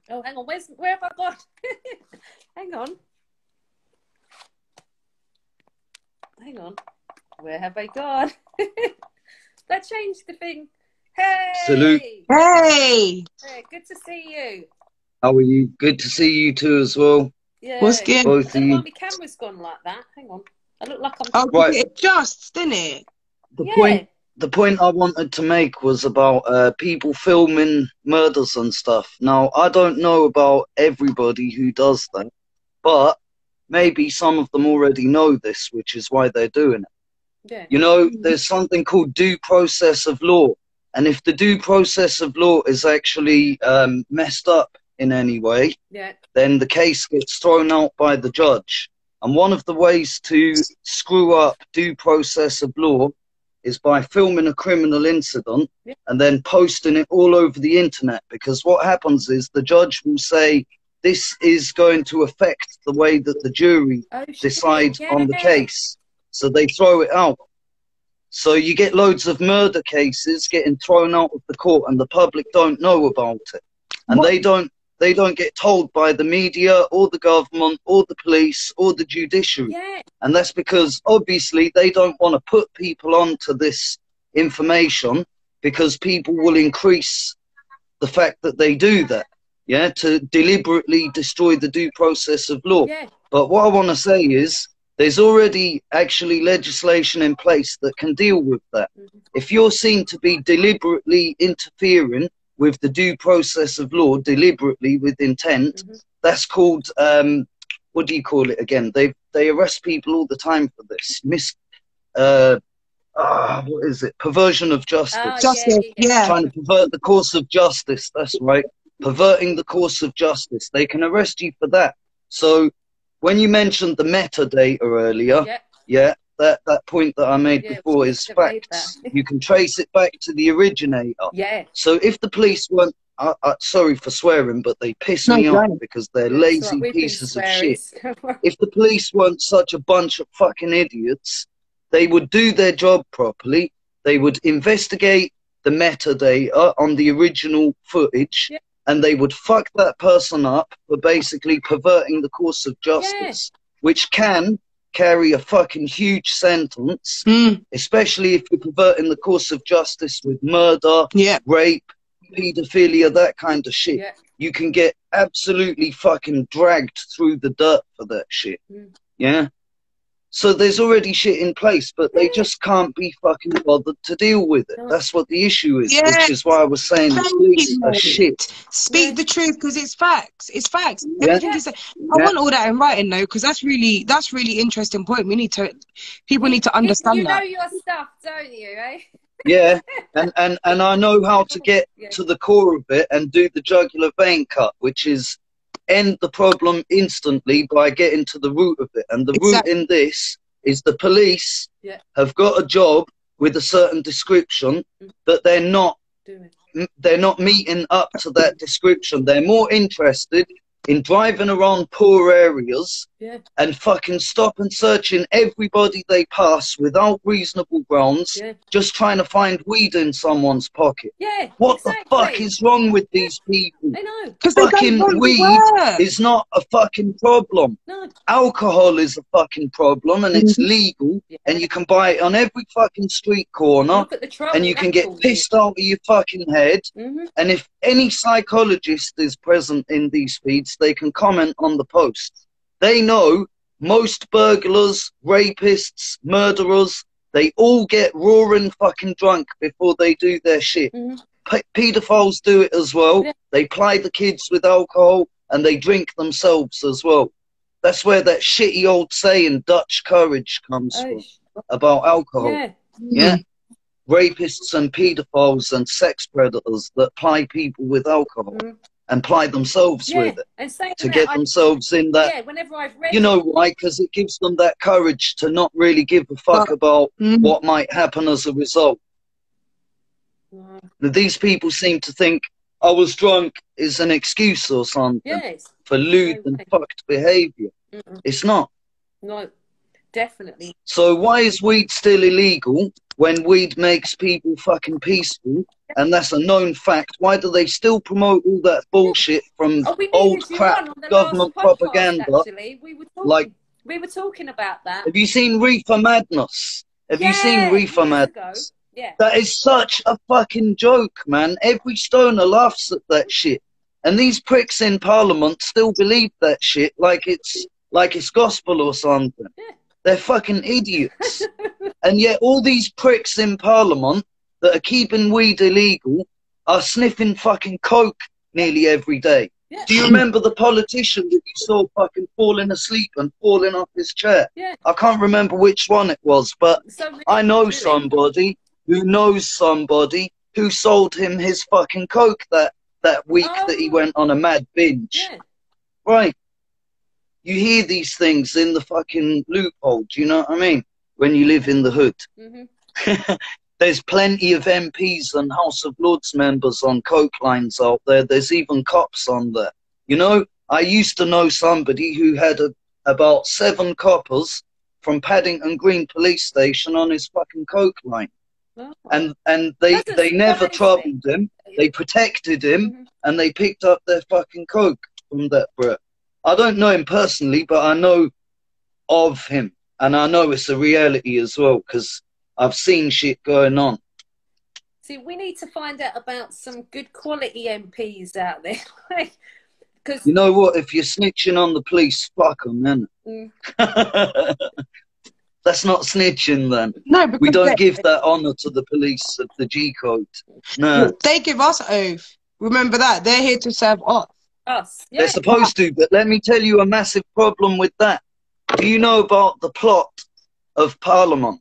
Oh, hang on. Where's where have I gone? hang on. Hang on. Where have I gone? that changed the thing. Hey! Salute. Hey! Hey, good to see you. How are you? Good to see you too as well. Yeah. What's good? Both of you. My camera's gone like that. Hang on. I look like I'm. Oh, right. it adjusts, didn't it? The yeah. point. The point I wanted to make was about uh, people filming murders and stuff. Now, I don't know about everybody who does that, but maybe some of them already know this, which is why they're doing it. Yeah. You know, there's something called due process of law. And if the due process of law is actually um, messed up in any way, yeah. then the case gets thrown out by the judge. And one of the ways to screw up due process of law is by filming a criminal incident yeah. and then posting it all over the internet. Because what happens is the judge will say, this is going to affect the way that the jury oh, decides yeah. on the case. So they throw it out. So you get loads of murder cases getting thrown out of the court, and the public don't know about it, and what? they don't they don't get told by the media or the government or the police or the judiciary. Yeah. And that's because obviously they don't want to put people onto this information because people will increase the fact that they do that. Yeah, to deliberately destroy the due process of law. Yeah. But what I want to say is there's already actually legislation in place that can deal with that. Mm-hmm. If you're seen to be deliberately interfering with the due process of law, deliberately with intent, mm-hmm. that's called um, what do you call it again? They they arrest people all the time for this. Mis uh, uh, what is it? Perversion of justice. Oh, justice, yeah, yeah. Trying to pervert the course of justice. That's right. Perverting the course of justice. They can arrest you for that. So when you mentioned the metadata earlier, yeah, yeah that, that point that I made yeah, before is facts. you can trace it back to the originator. Yeah. So if the police weren't, uh, uh, sorry for swearing, but they piss no, me off because they're lazy right, pieces of shit. if the police weren't such a bunch of fucking idiots, they would do their job properly. They would investigate the metadata on the original footage, Yeah. And they would fuck that person up for basically perverting the course of justice, which can carry a fucking huge sentence, Mm, especially if you're perverting the course of justice with murder, yeah. rape, pedophilia, that kind of shit. Yeah. You can get absolutely fucking dragged through the dirt for that shit. Mm. Yeah? So there's already shit in place, but they just can't be fucking bothered to deal with it. That's what the issue is, Yeah. which is why I was saying the police you, are shit. Speak Yeah. the truth because it's facts. It's facts. Yeah. Everything is. I want all that in writing though, because that's really that's really interesting point. We need to people need to You- understand you, know that. your stuff, don't you, eh? Yeah, and, and, and I know how to get Yeah. to the core of it and do the jugular vein cut, which is end the problem instantly by getting to the root of it. And the Exactly. root in this is the police Yeah. have got a job with a certain description Mm. that they're not they're not meeting up to that description. They're more interested in driving around poor areas Yeah. and fucking stop and searching everybody they pass without reasonable grounds, Yeah. just trying to find weed in someone's pocket. Yeah. What exactly. the fuck is wrong with these people? I know. Because fucking weed is not a fucking problem. No. Alcohol is a fucking problem and it's Mhm. legal Yeah. and you can buy it on every fucking street corner Look at the trouble. and you can get pissed out of your fucking head hmm and if any psychologist is present in these feeds, they can comment on the post. They know most burglars, rapists, murderers, they all get roaring fucking drunk before they do their shit. Mhm. P- pedophiles do it as well. Yeah. They ply the kids with alcohol and they drink themselves as well. That's where that shitty old saying, Dutch courage, comes Oh, from sh- about alcohol. yeah. Yeah. Rapists and pedophiles and sex predators that ply people with alcohol Mhm. And ply themselves Yeah. with it And saying to that, get I- themselves in that. yeah, whenever I've read You know why? Because it gives them that courage to not really give a fuck But- about Mm. what might happen as a result. These people seem to think I was drunk is an excuse or something yes. for lewd and fucked behaviour. Mm-mm. It's not. No, definitely. So why is weed still illegal when weed makes people fucking peaceful? And that's a known fact. Why do they still promote all that bullshit from Oh, old crap government podcast, propaganda? Actually, we were talking. like- we were talking about that. Have you seen Reefer Madness? Have you seen Reefer Madness? Yeah. That is such a fucking joke, man. Every stoner laughs at that shit. And these pricks in Parliament still believe that shit like it's like it's gospel or something. Yeah. They're fucking idiots. and yet all these pricks in Parliament that are keeping weed illegal are sniffing fucking coke nearly every day. Yeah. Do you remember the politician that you saw fucking falling asleep and falling off his chair? Yeah. I can't remember which one it was, but I know somebody who knows somebody who sold him his fucking coke that that week that he Oh. went on a mad binge. Yeah. Right. You hear these things in the fucking loophole, do you know what I mean? When you live in the hood. hmm There's plenty of MPs and House of Lords members on coke lines out there. There's even cops on there. You know, I used to know somebody who had a, about seven coppers from Paddington Green Police Station on his fucking coke line Oh. and and they they never troubled him. They protected him, Mhm. and they picked up their fucking coke from that Brit. I don't know him personally, but I know of him, and I know it's a reality as well because I've seen shit going on. See, we need to find out about some good quality MPs out there, because You know what? If you're snitching on the police, fuck them, then. Mm. That's not snitching, then. No, because We don't they, give that honour to the police of the G code. No. they give us oath. Remember that they're here to serve us. us, yeah, They're supposed to, but let me tell you a massive problem with that. Do you know about the plot of Parliament?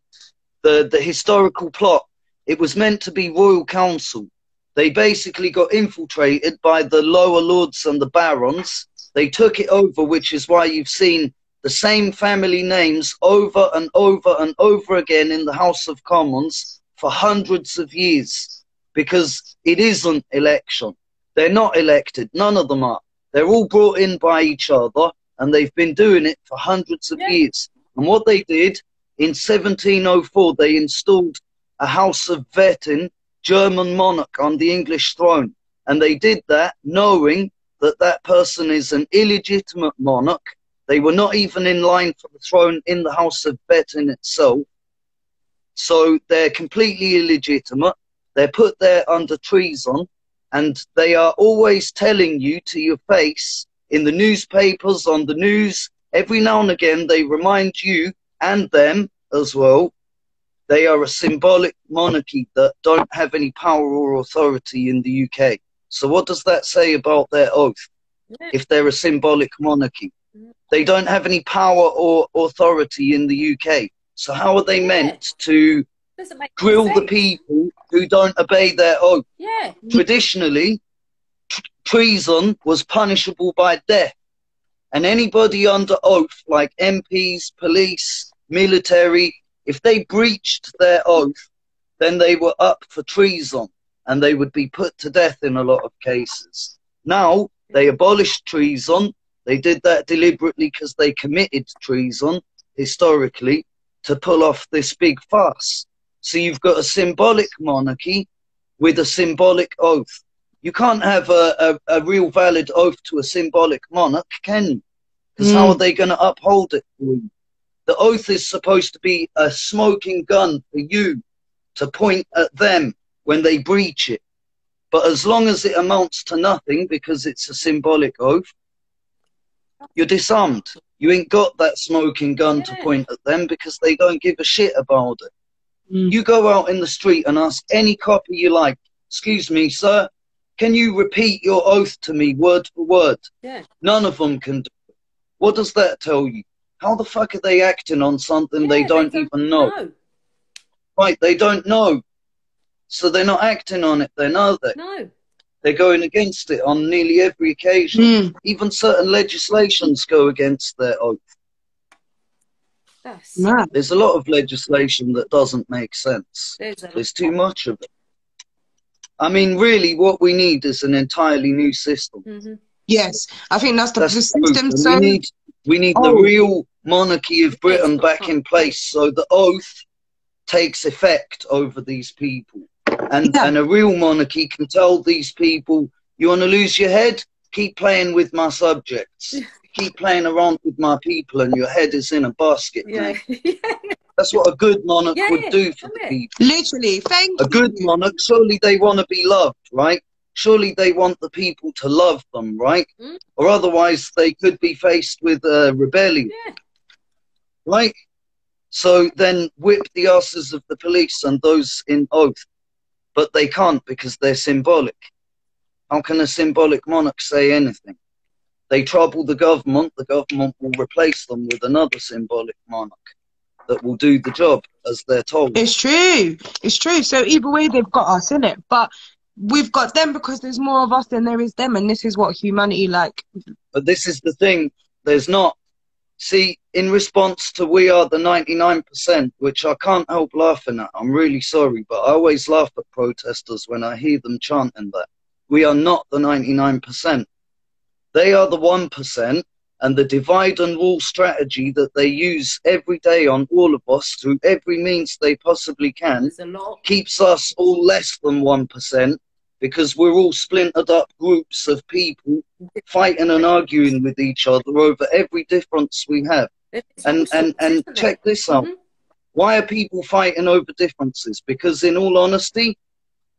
The the historical plot. It was meant to be royal council. They basically got infiltrated by the lower lords and the barons. They took it over, which is why you've seen the same family names over and over and over again in the House of Commons for hundreds of years because it isn't election. They're not elected. None of them are. They're all brought in by each other and they've been doing it for hundreds of Yeah. years. And what they did in 1704, they installed a house of Wettin German monarch on the English throne. And they did that knowing that that person is an illegitimate monarch. They were not even in line for the throne in the House of Wettin itself. So they're completely illegitimate. They're put there under treason. And they are always telling you to your face in the newspapers, on the news, every now and again, they remind you and them as well they are a symbolic monarchy that don't have any power or authority in the UK. So what does that say about their oath? If they're a symbolic monarchy, they don't have any power or authority in the UK. So how are they yeah. meant to grill sense. the people who don't obey their oath? Yeah. Traditionally, tr- treason was punishable by death. And anybody under oath, like MPs, police, military, if they breached their oath, then they were up for treason and they would be put to death in a lot of cases. Now, they abolished treason. They did that deliberately because they committed treason historically to pull off this big farce. So you've got a symbolic monarchy with a symbolic oath. You can't have a, a, a real valid oath to a symbolic monarch, can you? Because mm. how are they going to uphold it for you? The oath is supposed to be a smoking gun for you to point at them when they breach it. But as long as it amounts to nothing because it's a symbolic oath, you're disarmed. You ain't got that smoking gun yeah. to point at them because they don't give a shit about it. Mm. You go out in the street and ask any copy you like, excuse me, sir, can you repeat your oath to me word for word? Yeah. None of them can do it. What does that tell you? How the fuck are they acting on something yeah, they, don't they, don't even know? know? Right, they don't know. So they're not acting on it then, are they? No. They're going against it on nearly every occasion. Mm. Even certain legislations go against their oath. That's... There's a lot of legislation that doesn't make sense. There's, There's too much of it. I mean, really, what we need is an entirely new system. Mm-hmm. Yes, I think that's the, that's the system. So we need we need oh. the real monarchy of Britain back in place so the oath takes effect over these people. And, yeah. and a real monarchy can tell these people, you want to lose your head? Keep playing with my subjects. Keep playing around with my people, and your head is in a basket. Yeah. That's what a good monarch yeah, would do for the people. Literally, thank a good monarch, surely they want to be loved, right? Surely they want the people to love them, right? Mm. Or otherwise they could be faced with a rebellion, yeah. right? So then whip the asses of the police and those in oath. But they can't because they're symbolic. How can a symbolic monarch say anything? They trouble the government, the government will replace them with another symbolic monarch that will do the job as they're told. It's true. It's true. So either way, they've got us in it. But we've got them because there's more of us than there is them, and this is what humanity like. But this is the thing. There's not. See, in response to we are the 99%, which I can't help laughing at. I'm really sorry, but I always laugh at protesters when I hear them chanting that. We are not the 99%. They are the 1%, and the divide and rule strategy that they use every day on all of us through every means they possibly can keeps us all less than 1% because we're all splintered up groups of people fighting and arguing with each other over every difference we have. and and and check this out. Mm-hmm. Why are people fighting over differences? Because in all honesty,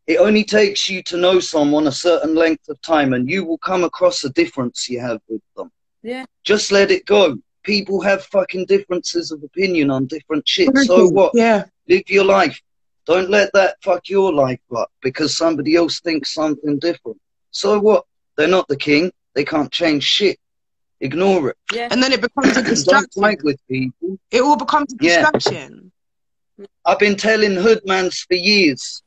it only takes you to know someone a certain length of time and you will come across a difference you have with them. Yeah. Just let it go. People have fucking differences of opinion on different shit. So what? Yeah. Live your life. Don't let that fuck your life up because somebody else thinks something different. So what? They're not the king. They can't change shit. Ignore it. Yeah. And then it becomes a distraction. Don't with people. It all becomes a distraction. Yeah. I've been telling hoodmans for years,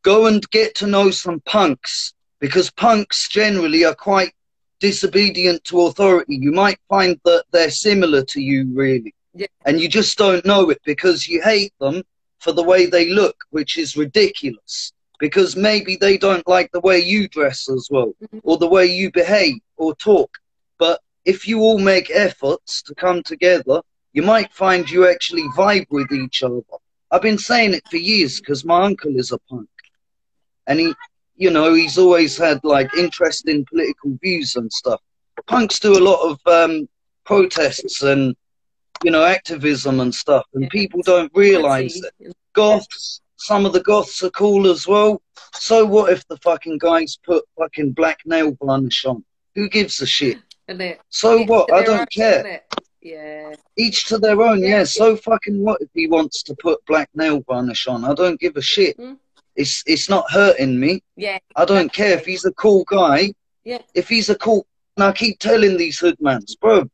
go and get to know some punks because punks generally are quite disobedient to authority. You might find that they're similar to you, really. Yeah. And you just don't know it because you hate them for the way they look, which is ridiculous. Because maybe they don't like the way you dress as well, mm-hmm. or the way you behave or talk. But if you all make efforts to come together, you might find you actually vibe with each other. I've been saying it for years because my uncle is a punk. and he, you know, he's always had like interesting political views and stuff. Punks do a lot of um, protests and you know activism and stuff, and Yeah. people don't realize that goths. Some of the goths are cool as well. So what if the fucking guys put fucking black nail varnish on? Who gives a shit? So Each what? I don't care. Yeah. Each to their own, Yeah. yeah. So fucking what if he wants to put black nail varnish on? I don't give a shit. Mm. It's it's not hurting me. Yeah. I don't care if he's a cool guy. Yeah. If he's a cool, and I keep telling these hoodmans, bro.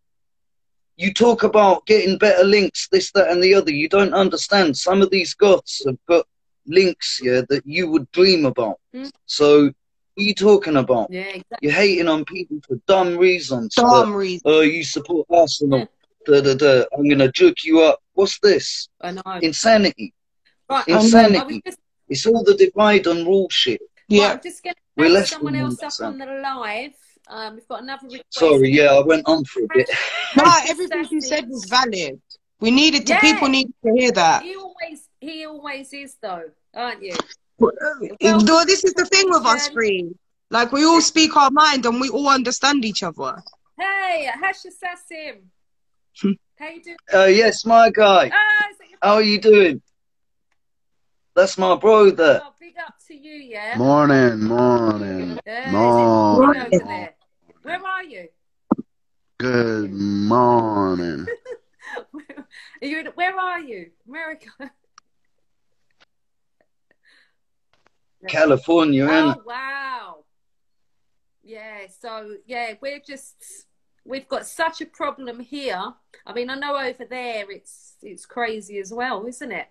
You talk about getting better links, this, that, and the other. You don't understand. Some of these goths have got links, yeah, that you would dream about. Mm. So, what are you talking about? Yeah. Exactly. You're hating on people for dumb reasons. Dumb reason. oh, you support Arsenal. Yeah. Da, da, da. I'm going to juke you up. What's this? I know. Insanity. Right. Insanity. I just, It's all the divide and rule shit. right, Yeah. I'm just going We're to less someone else one up on the live. Um, we've got another request. Sorry, yeah, I went on for a bit. No, everything you said was valid. We needed to, Yeah. people needed to hear that. He always, he always is though, aren't you? Though this is the thing with us three. Like we all speak our mind and we all understand each other. Hey, Hash Assassin. Hmm. How you doing? Uh, yes, my guy. Is that your How are you doing? That's my brother. oh, big up to you, yeah. Morning, morning, Yeah, morning. Morning over there? Where are you? Good morning. Are you in, where are you? America. California, and Oh wow. Yeah, so yeah, we're just we've got such a problem here. I mean, I know over there it's it's crazy as well, isn't it?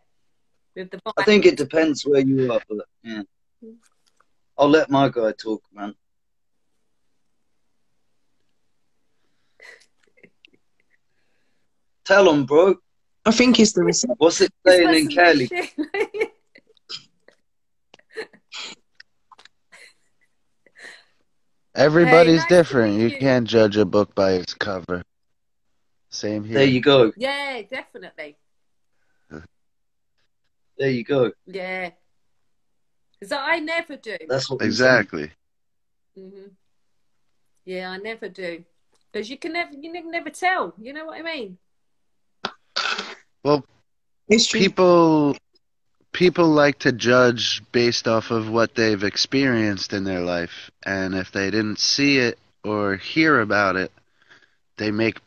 With the I think it depends where you are, but yeah. Mm-hmm. I'll let my guy talk, man. Tell him, bro. I think it's the reception. What's it saying in Kelly? Cali? is shit. Everybody's nice different. You you. can't judge a book by its cover. Same here. There you go. yeah, definitely. There you go. Yeah. Because I never do. That's what. we Exactly. hmm Yeah, I never do. Because you can never, you can never tell. You know what I mean? Well, It's people people like to judge based off of what they've experienced in their life, and if they didn't see it or hear about it, they make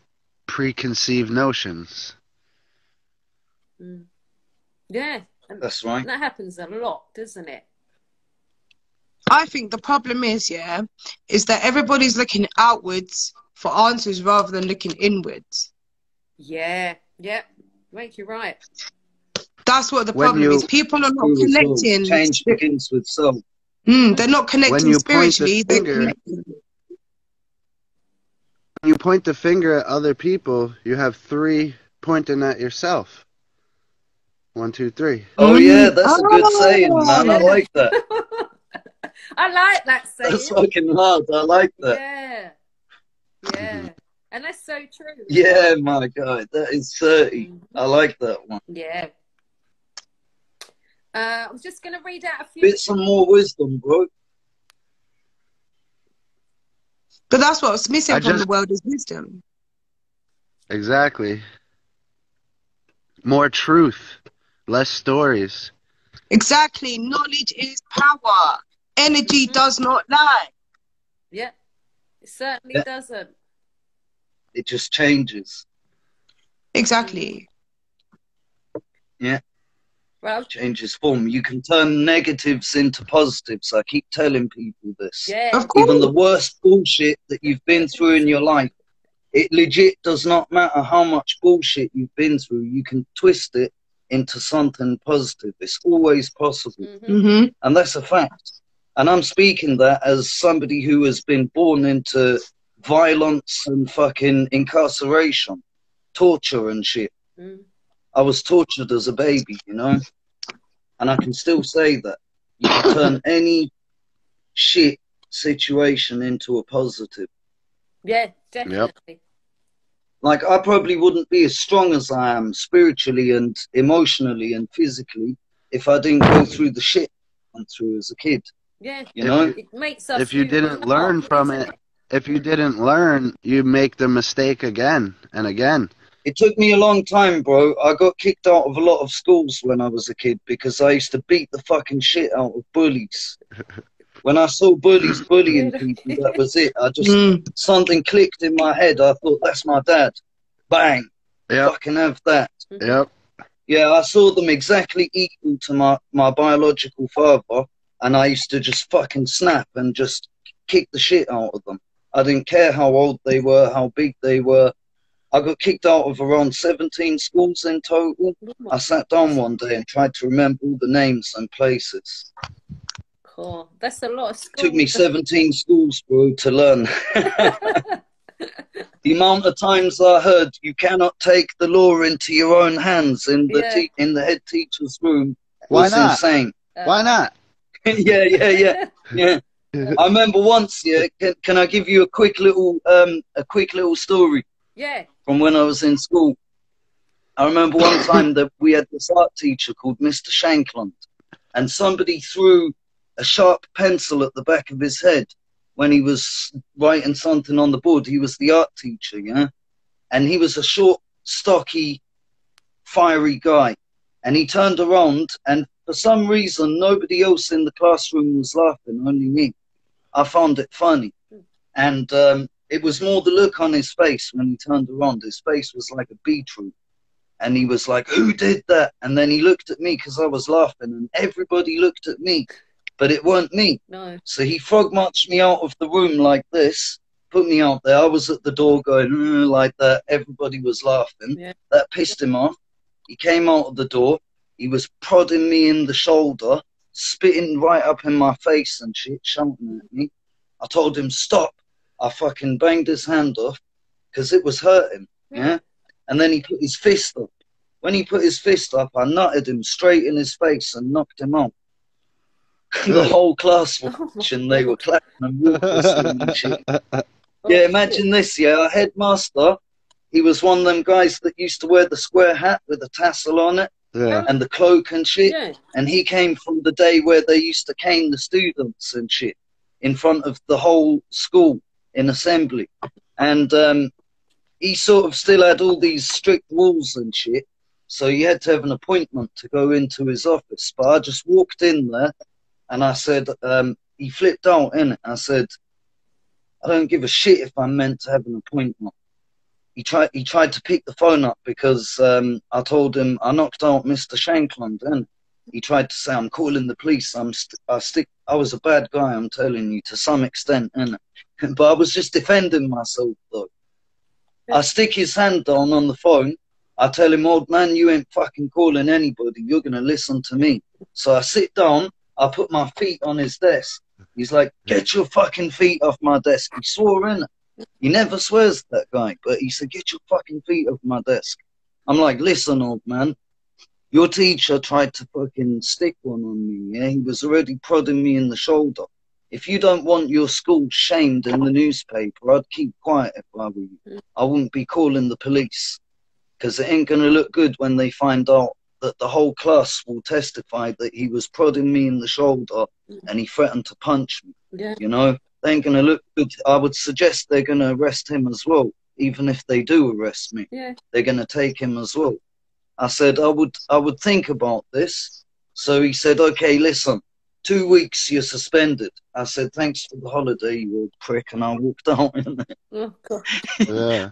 preconceived notions. Mm. Yeah. That's right. that happens a lot, doesn't it? I think the problem is, yeah, is that everybody's looking outwards for answers rather than looking inwards. Yeah. Yeah. Make you right. That's what the When problem you- is. People are not True as connecting. Change begins with self. Mm, they're not connecting you the spiritually. Finger- connecting. When you point the finger at other people, you have three pointing at yourself. One, two, three. Oh Mm. yeah, that's a good Oh. saying, man. I like that. I like that saying. That's fucking hard. I like that. Yeah. Yeah. And that's so true. Yeah, my guy, that is thirty. Mhm. I like that one. Yeah. Uh, I was just going to read out a few. Bit some more wisdom, bro. But that's what's missing I from just- the world is wisdom. Exactly. More truth, less stories. Exactly. Knowledge is power. Energy does not lie. Yeah. It certainly Yeah. doesn't. It just changes. Exactly. Yeah. Well, Changes form. You can turn negatives into positives. I keep telling people this. yeah. Of course. Even the worst bullshit that you've been through in your life, it legit does not matter how much bullshit you've been through. You can twist it into something positive. It's always possible. Mhm. hmm And that's a fact. And I'm speaking that as somebody who has been born into violence and fucking incarceration, torture and shit. Mm. I was tortured as a baby, you know? And I can still say that. You can turn any shit situation into a positive. Yeah, definitely. Like, I probably wouldn't be as strong as I am spiritually and emotionally and physically if I didn't go through the shit I went through as a kid. Yeah. You know? It makes us. if you didn't learn from isn't it, if you didn't learn, you make the mistake again and again. It took me a long time, bro. I got kicked out of a lot of schools when I was a kid because I used to beat the fucking shit out of bullies. When I saw bullies bullying people, that was it. I just Mm. something clicked in my head. I thought, that's my dad. Bang. Yep, Fucking have that. yep. Yeah, I saw them exactly equal to my, my biological father, and I used to just fucking snap and just kick the shit out of them. I didn't care how old they were, how big they were. I got kicked out of around 17 schools in total. I sat down one day and tried to remember all the names and places. Cool. That's a lot of It took me 17 schools, bro, to learn. the amount of times I heard you cannot take the law into your own hands in the Yeah. te- in the head teacher's room Why was not? insane. Uh, Why not? yeah, yeah, yeah, yeah. I remember once. Yeah, can, can I give you a quick little um a quick little story Yeah. from when I was in school? I remember one time that we had this art teacher called Mr. Shankland, and somebody threw a sharp pencil at the back of his head when he was writing something on the board. He was the art teacher, yeah, and he was a short, stocky, fiery guy. And he turned around, and for some reason, nobody else in the classroom was laughing, only me. I found it funny. And um, it was more the look on his face when he turned around. His face was like a beetroot. And he was like, Who did that? And then he looked at me because I was laughing, and everybody looked at me, but it weren't me. No. So he frog marched me out of the room like this, put me out there. I was at the door going "Mm," like that. Everybody was laughing. Yeah. That pissed him off. He came out of the door. He was prodding me in the shoulder, spitting right up in my face and shit, shouting at me. I told him stop. I fucking banged his hand off because it was hurting. Yeah. And then he put his fist up. When he put his fist up, I nutted him straight in his face and knocked him out. the whole class was watching. They were clapping and shit. Yeah, imagine this, yeah. Our headmaster, he was one of them guys that used to wear the square hat with a tassel on it Yeah. and the cloak and shit. Yeah. And he came from the day where they used to cane the students and shit in front of the whole school in assembly. And um, he sort of still had all these strict rules and shit. So you had to have an appointment to go into his office. But I just walked in there and I said, um, he flipped out in it. I said, I don't give a shit if I'm meant to have an appointment. He tried. He tried to pick the phone up because um, I told him I knocked out Mr. Shankland, and he tried to say I'm calling the police. I'm st- I stick. I was a bad guy. I'm telling you to some extent, and but I was just defending myself though. I stick his hand down on the phone. I tell him, old man, you ain't fucking calling anybody. You're gonna listen to me. So I sit down. I put my feet on his desk. He's like, get your fucking feet off my desk. He swore in it. He never swears, that guy, but he said, get your fucking feet off my desk. I'm like, listen, old man, your teacher tried to fucking stick one on me, yeah? He was already prodding me in the shoulder. If you don't want your school shamed in the newspaper, I'd keep quiet if I were you. I wouldn't be calling the police because it ain't going to look good when they find out that the whole class will testify that he was prodding me in the shoulder and he threatened to punch me. Yeah. You know, they ain't going to look good. I would suggest they're going to arrest him as well. Even if they do arrest me, Yeah. they're going to take him as well. I said I would I would think about this. So he said, okay, listen, two weeks you're suspended. I said, thanks for the holiday, you old prick, and I walked out. Oh, God. Yeah.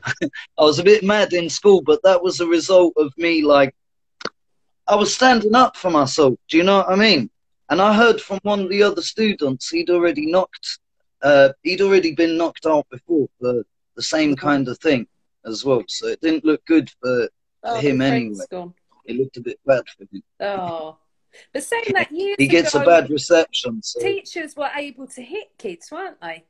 I was a bit mad in school, but that was a result of me like I was standing up for myself. Do you know what I mean? And I heard from one of the other students he'd already knocked, uh, he'd already been knocked out before for the same kind of thing as well. So it didn't look good for Oh, him anyway. gone. it looked a bit bad for him. Oh. But saying that years He gets a bad reception. So teachers were able to hit kids, weren't they?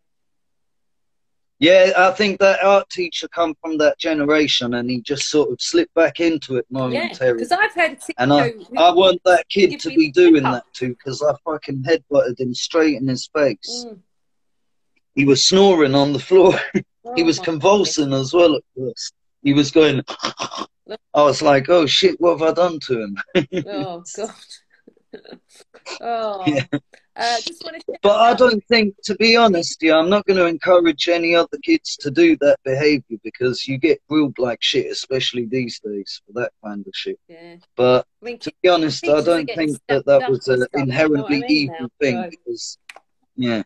yeah, I think that art teacher come from that generation, and he just sort of slipped back into it Yeah. momentarily. Because I've teacher And I, I want that kid to be doing that too, because I fucking headbutted him straight in his face. Mm. He was snoring on the floor. he Oh, was my convulsing as well at first. He was going. I was like, "Oh shit, what have I done to him?" Oh God. oh. Yeah. Uh, just want to But I don't think, to be honest, yeah, I'm not going to encourage any other kids to do that behavior because you get grilled like shit, especially these days for that kind of shit. Yeah. But I mean, to be honest, I don't think that that was an stuff, you know inherently I mean evil now, thing because, yeah,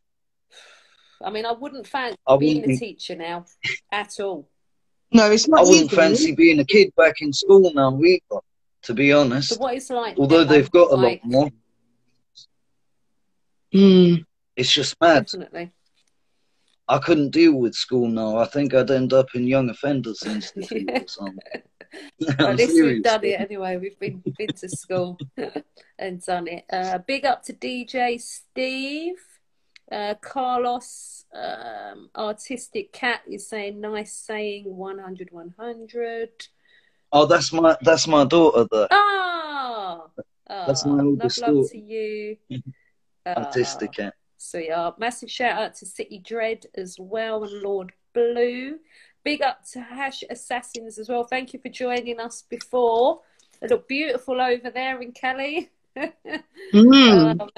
I mean, I wouldn't fancy I being wouldn't a be- teacher now at all. No, it's not. I wouldn't evil. fancy being a kid back in school now either, to be So honest. what it's like Although they've got a like, lot more, Mm. it's just mad. Definitely. I couldn't deal with school now. I think I'd end up in young offenders institute Yeah. or something. At I'm least we've done it anyway. We've been been to school and done it. Uh, big up to DJ Steve. Uh, Carlos, um, artistic cat, is saying nice saying 100 100. Oh, that's my that's my daughter there. Ah, That's ah, my oldest love daughter. to you. Artistic Ah, cat. Sweetheart. Massive shout out to City Dread as well and Lord Blue. Big up to Hash Assassins as well. Thank you for joining us before. They look beautiful over there in Cali. Mm. Um,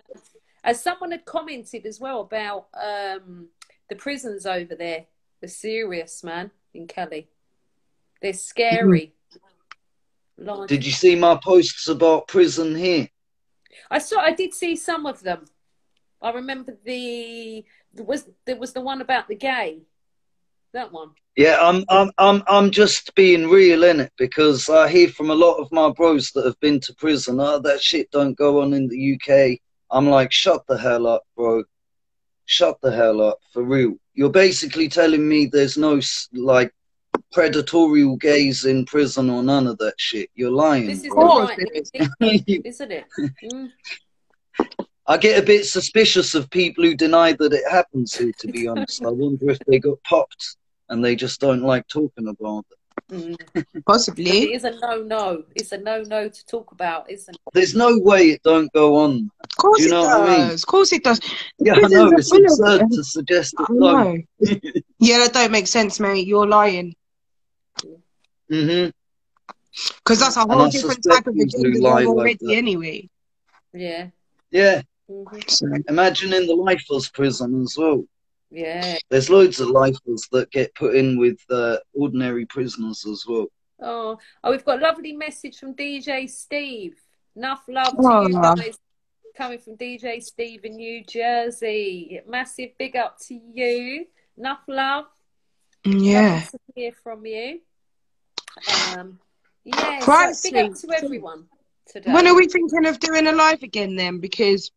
as someone had commented as well about um, the prisons over there, they're serious, man, in Cali. They're scary. Large- Did you see my posts about prison here? I saw. I did see some of them. I remember the there was there was the one about the gay. That one. Yeah, I'm I'm I'm I'm just being real in it because I hear from a lot of my bros that have been to prison. Oh, that shit don't go on in the UK. I'm like, shut the hell up, bro. Shut the hell up, for real. You're basically telling me there's no like predatorial gays in prison or none of that shit. You're lying. This is the bro. course right it is. thing, isn't it? Mm. I get a bit suspicious of people who deny that it happens here, to be honest. I wonder if they got popped and they just don't like talking about it. Mm. It Possibly. It's a no no. It's a no no to talk about, isn't it? There's no way it don't go on. Of course Do you it does. I mean? Of course it does. Yeah, I know, it's full of absurd to suggest it I know. yeah, that don't make sense, mate. You're lying. hmm Because that's a whole different type of people who agenda lie you're like already anyway. Yeah. Yeah, hmm So, imagine in the lifers prison as well. Yeah. There's loads of lifers that get put in with uh, ordinary prisoners as well. Oh, oh, we've got a lovely message from DJ Steve. Enough love to Oh. you guys coming from DJ Steve in New Jersey. Massive big up to you. Enough love. yeah. Lovely to hear from you. Um, yeah, so Right, big up to everyone today. When are we thinking of doing a live again then? Because,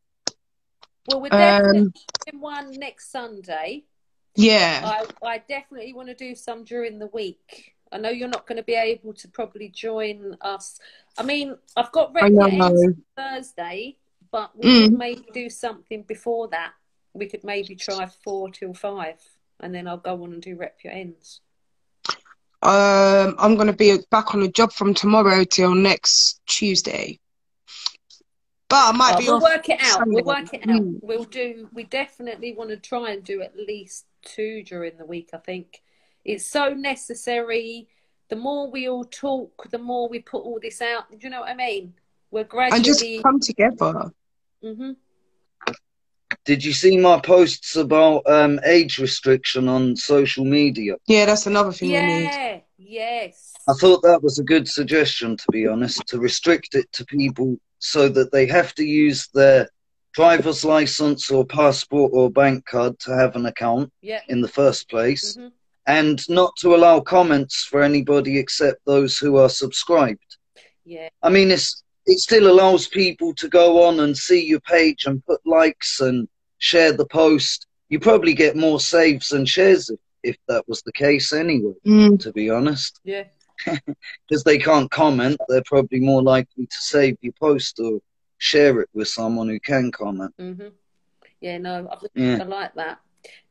well, we're definitely um, one next Sunday. yeah. I, I definitely want to do some during the week. I know you're not going to be able to probably join us. I mean, I've got I Rep Your. Ends Thursday, but we Mm. could maybe do something before that. We could maybe try four till five, and then I'll go on and do Rep Your Ends. Um, I'm going to be back on a job from tomorrow till next Tuesday. But I might be we'll off work it out. We'll work it out. Mm. We'll do. We definitely want to try and do at least two during the week. I think it's so necessary. The more we all talk, the more we put all this out. Do you know what I mean? We're gradually And just come together. hmm Did you see my posts about um, age restriction on social media? Yeah, that's another thing we need. Yes. I thought that was a good suggestion, to be honest, to restrict it to people so that they have to use their driver's license or passport or bank card to have an account Yeah. in the first place, hmm and not to allow comments for anybody except those who are subscribed. Yeah. I mean, it's it still allows people to go on and see your page and put likes and share the post. You probably get more saves and shares if, if that was the case anyway, Mm. to be honest. Yeah. Because they can't comment, they're probably more likely to save your post or share it with someone who can comment. hmm Yeah. No, I, Yeah. I like that.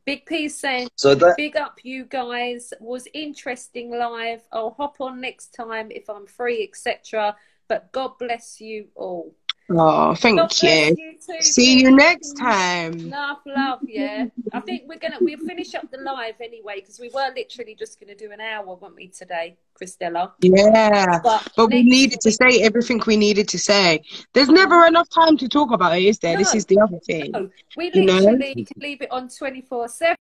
Big P saying So that Big up, you guys. Was interesting live. I'll hop on next time if I'm free, etc. But God bless you all. Oh, thank God you. you too, See you next time. Enough love, yeah. I think we're gonna we'll finish up the live anyway because we were literally just gonna do an hour, weren't we today, Crystalla? Yeah. But, But we needed to say everything we needed to say. There's never mm. enough time to talk about it, is there? This is the other thing. No, we You know? literally can leave it on twenty four seven.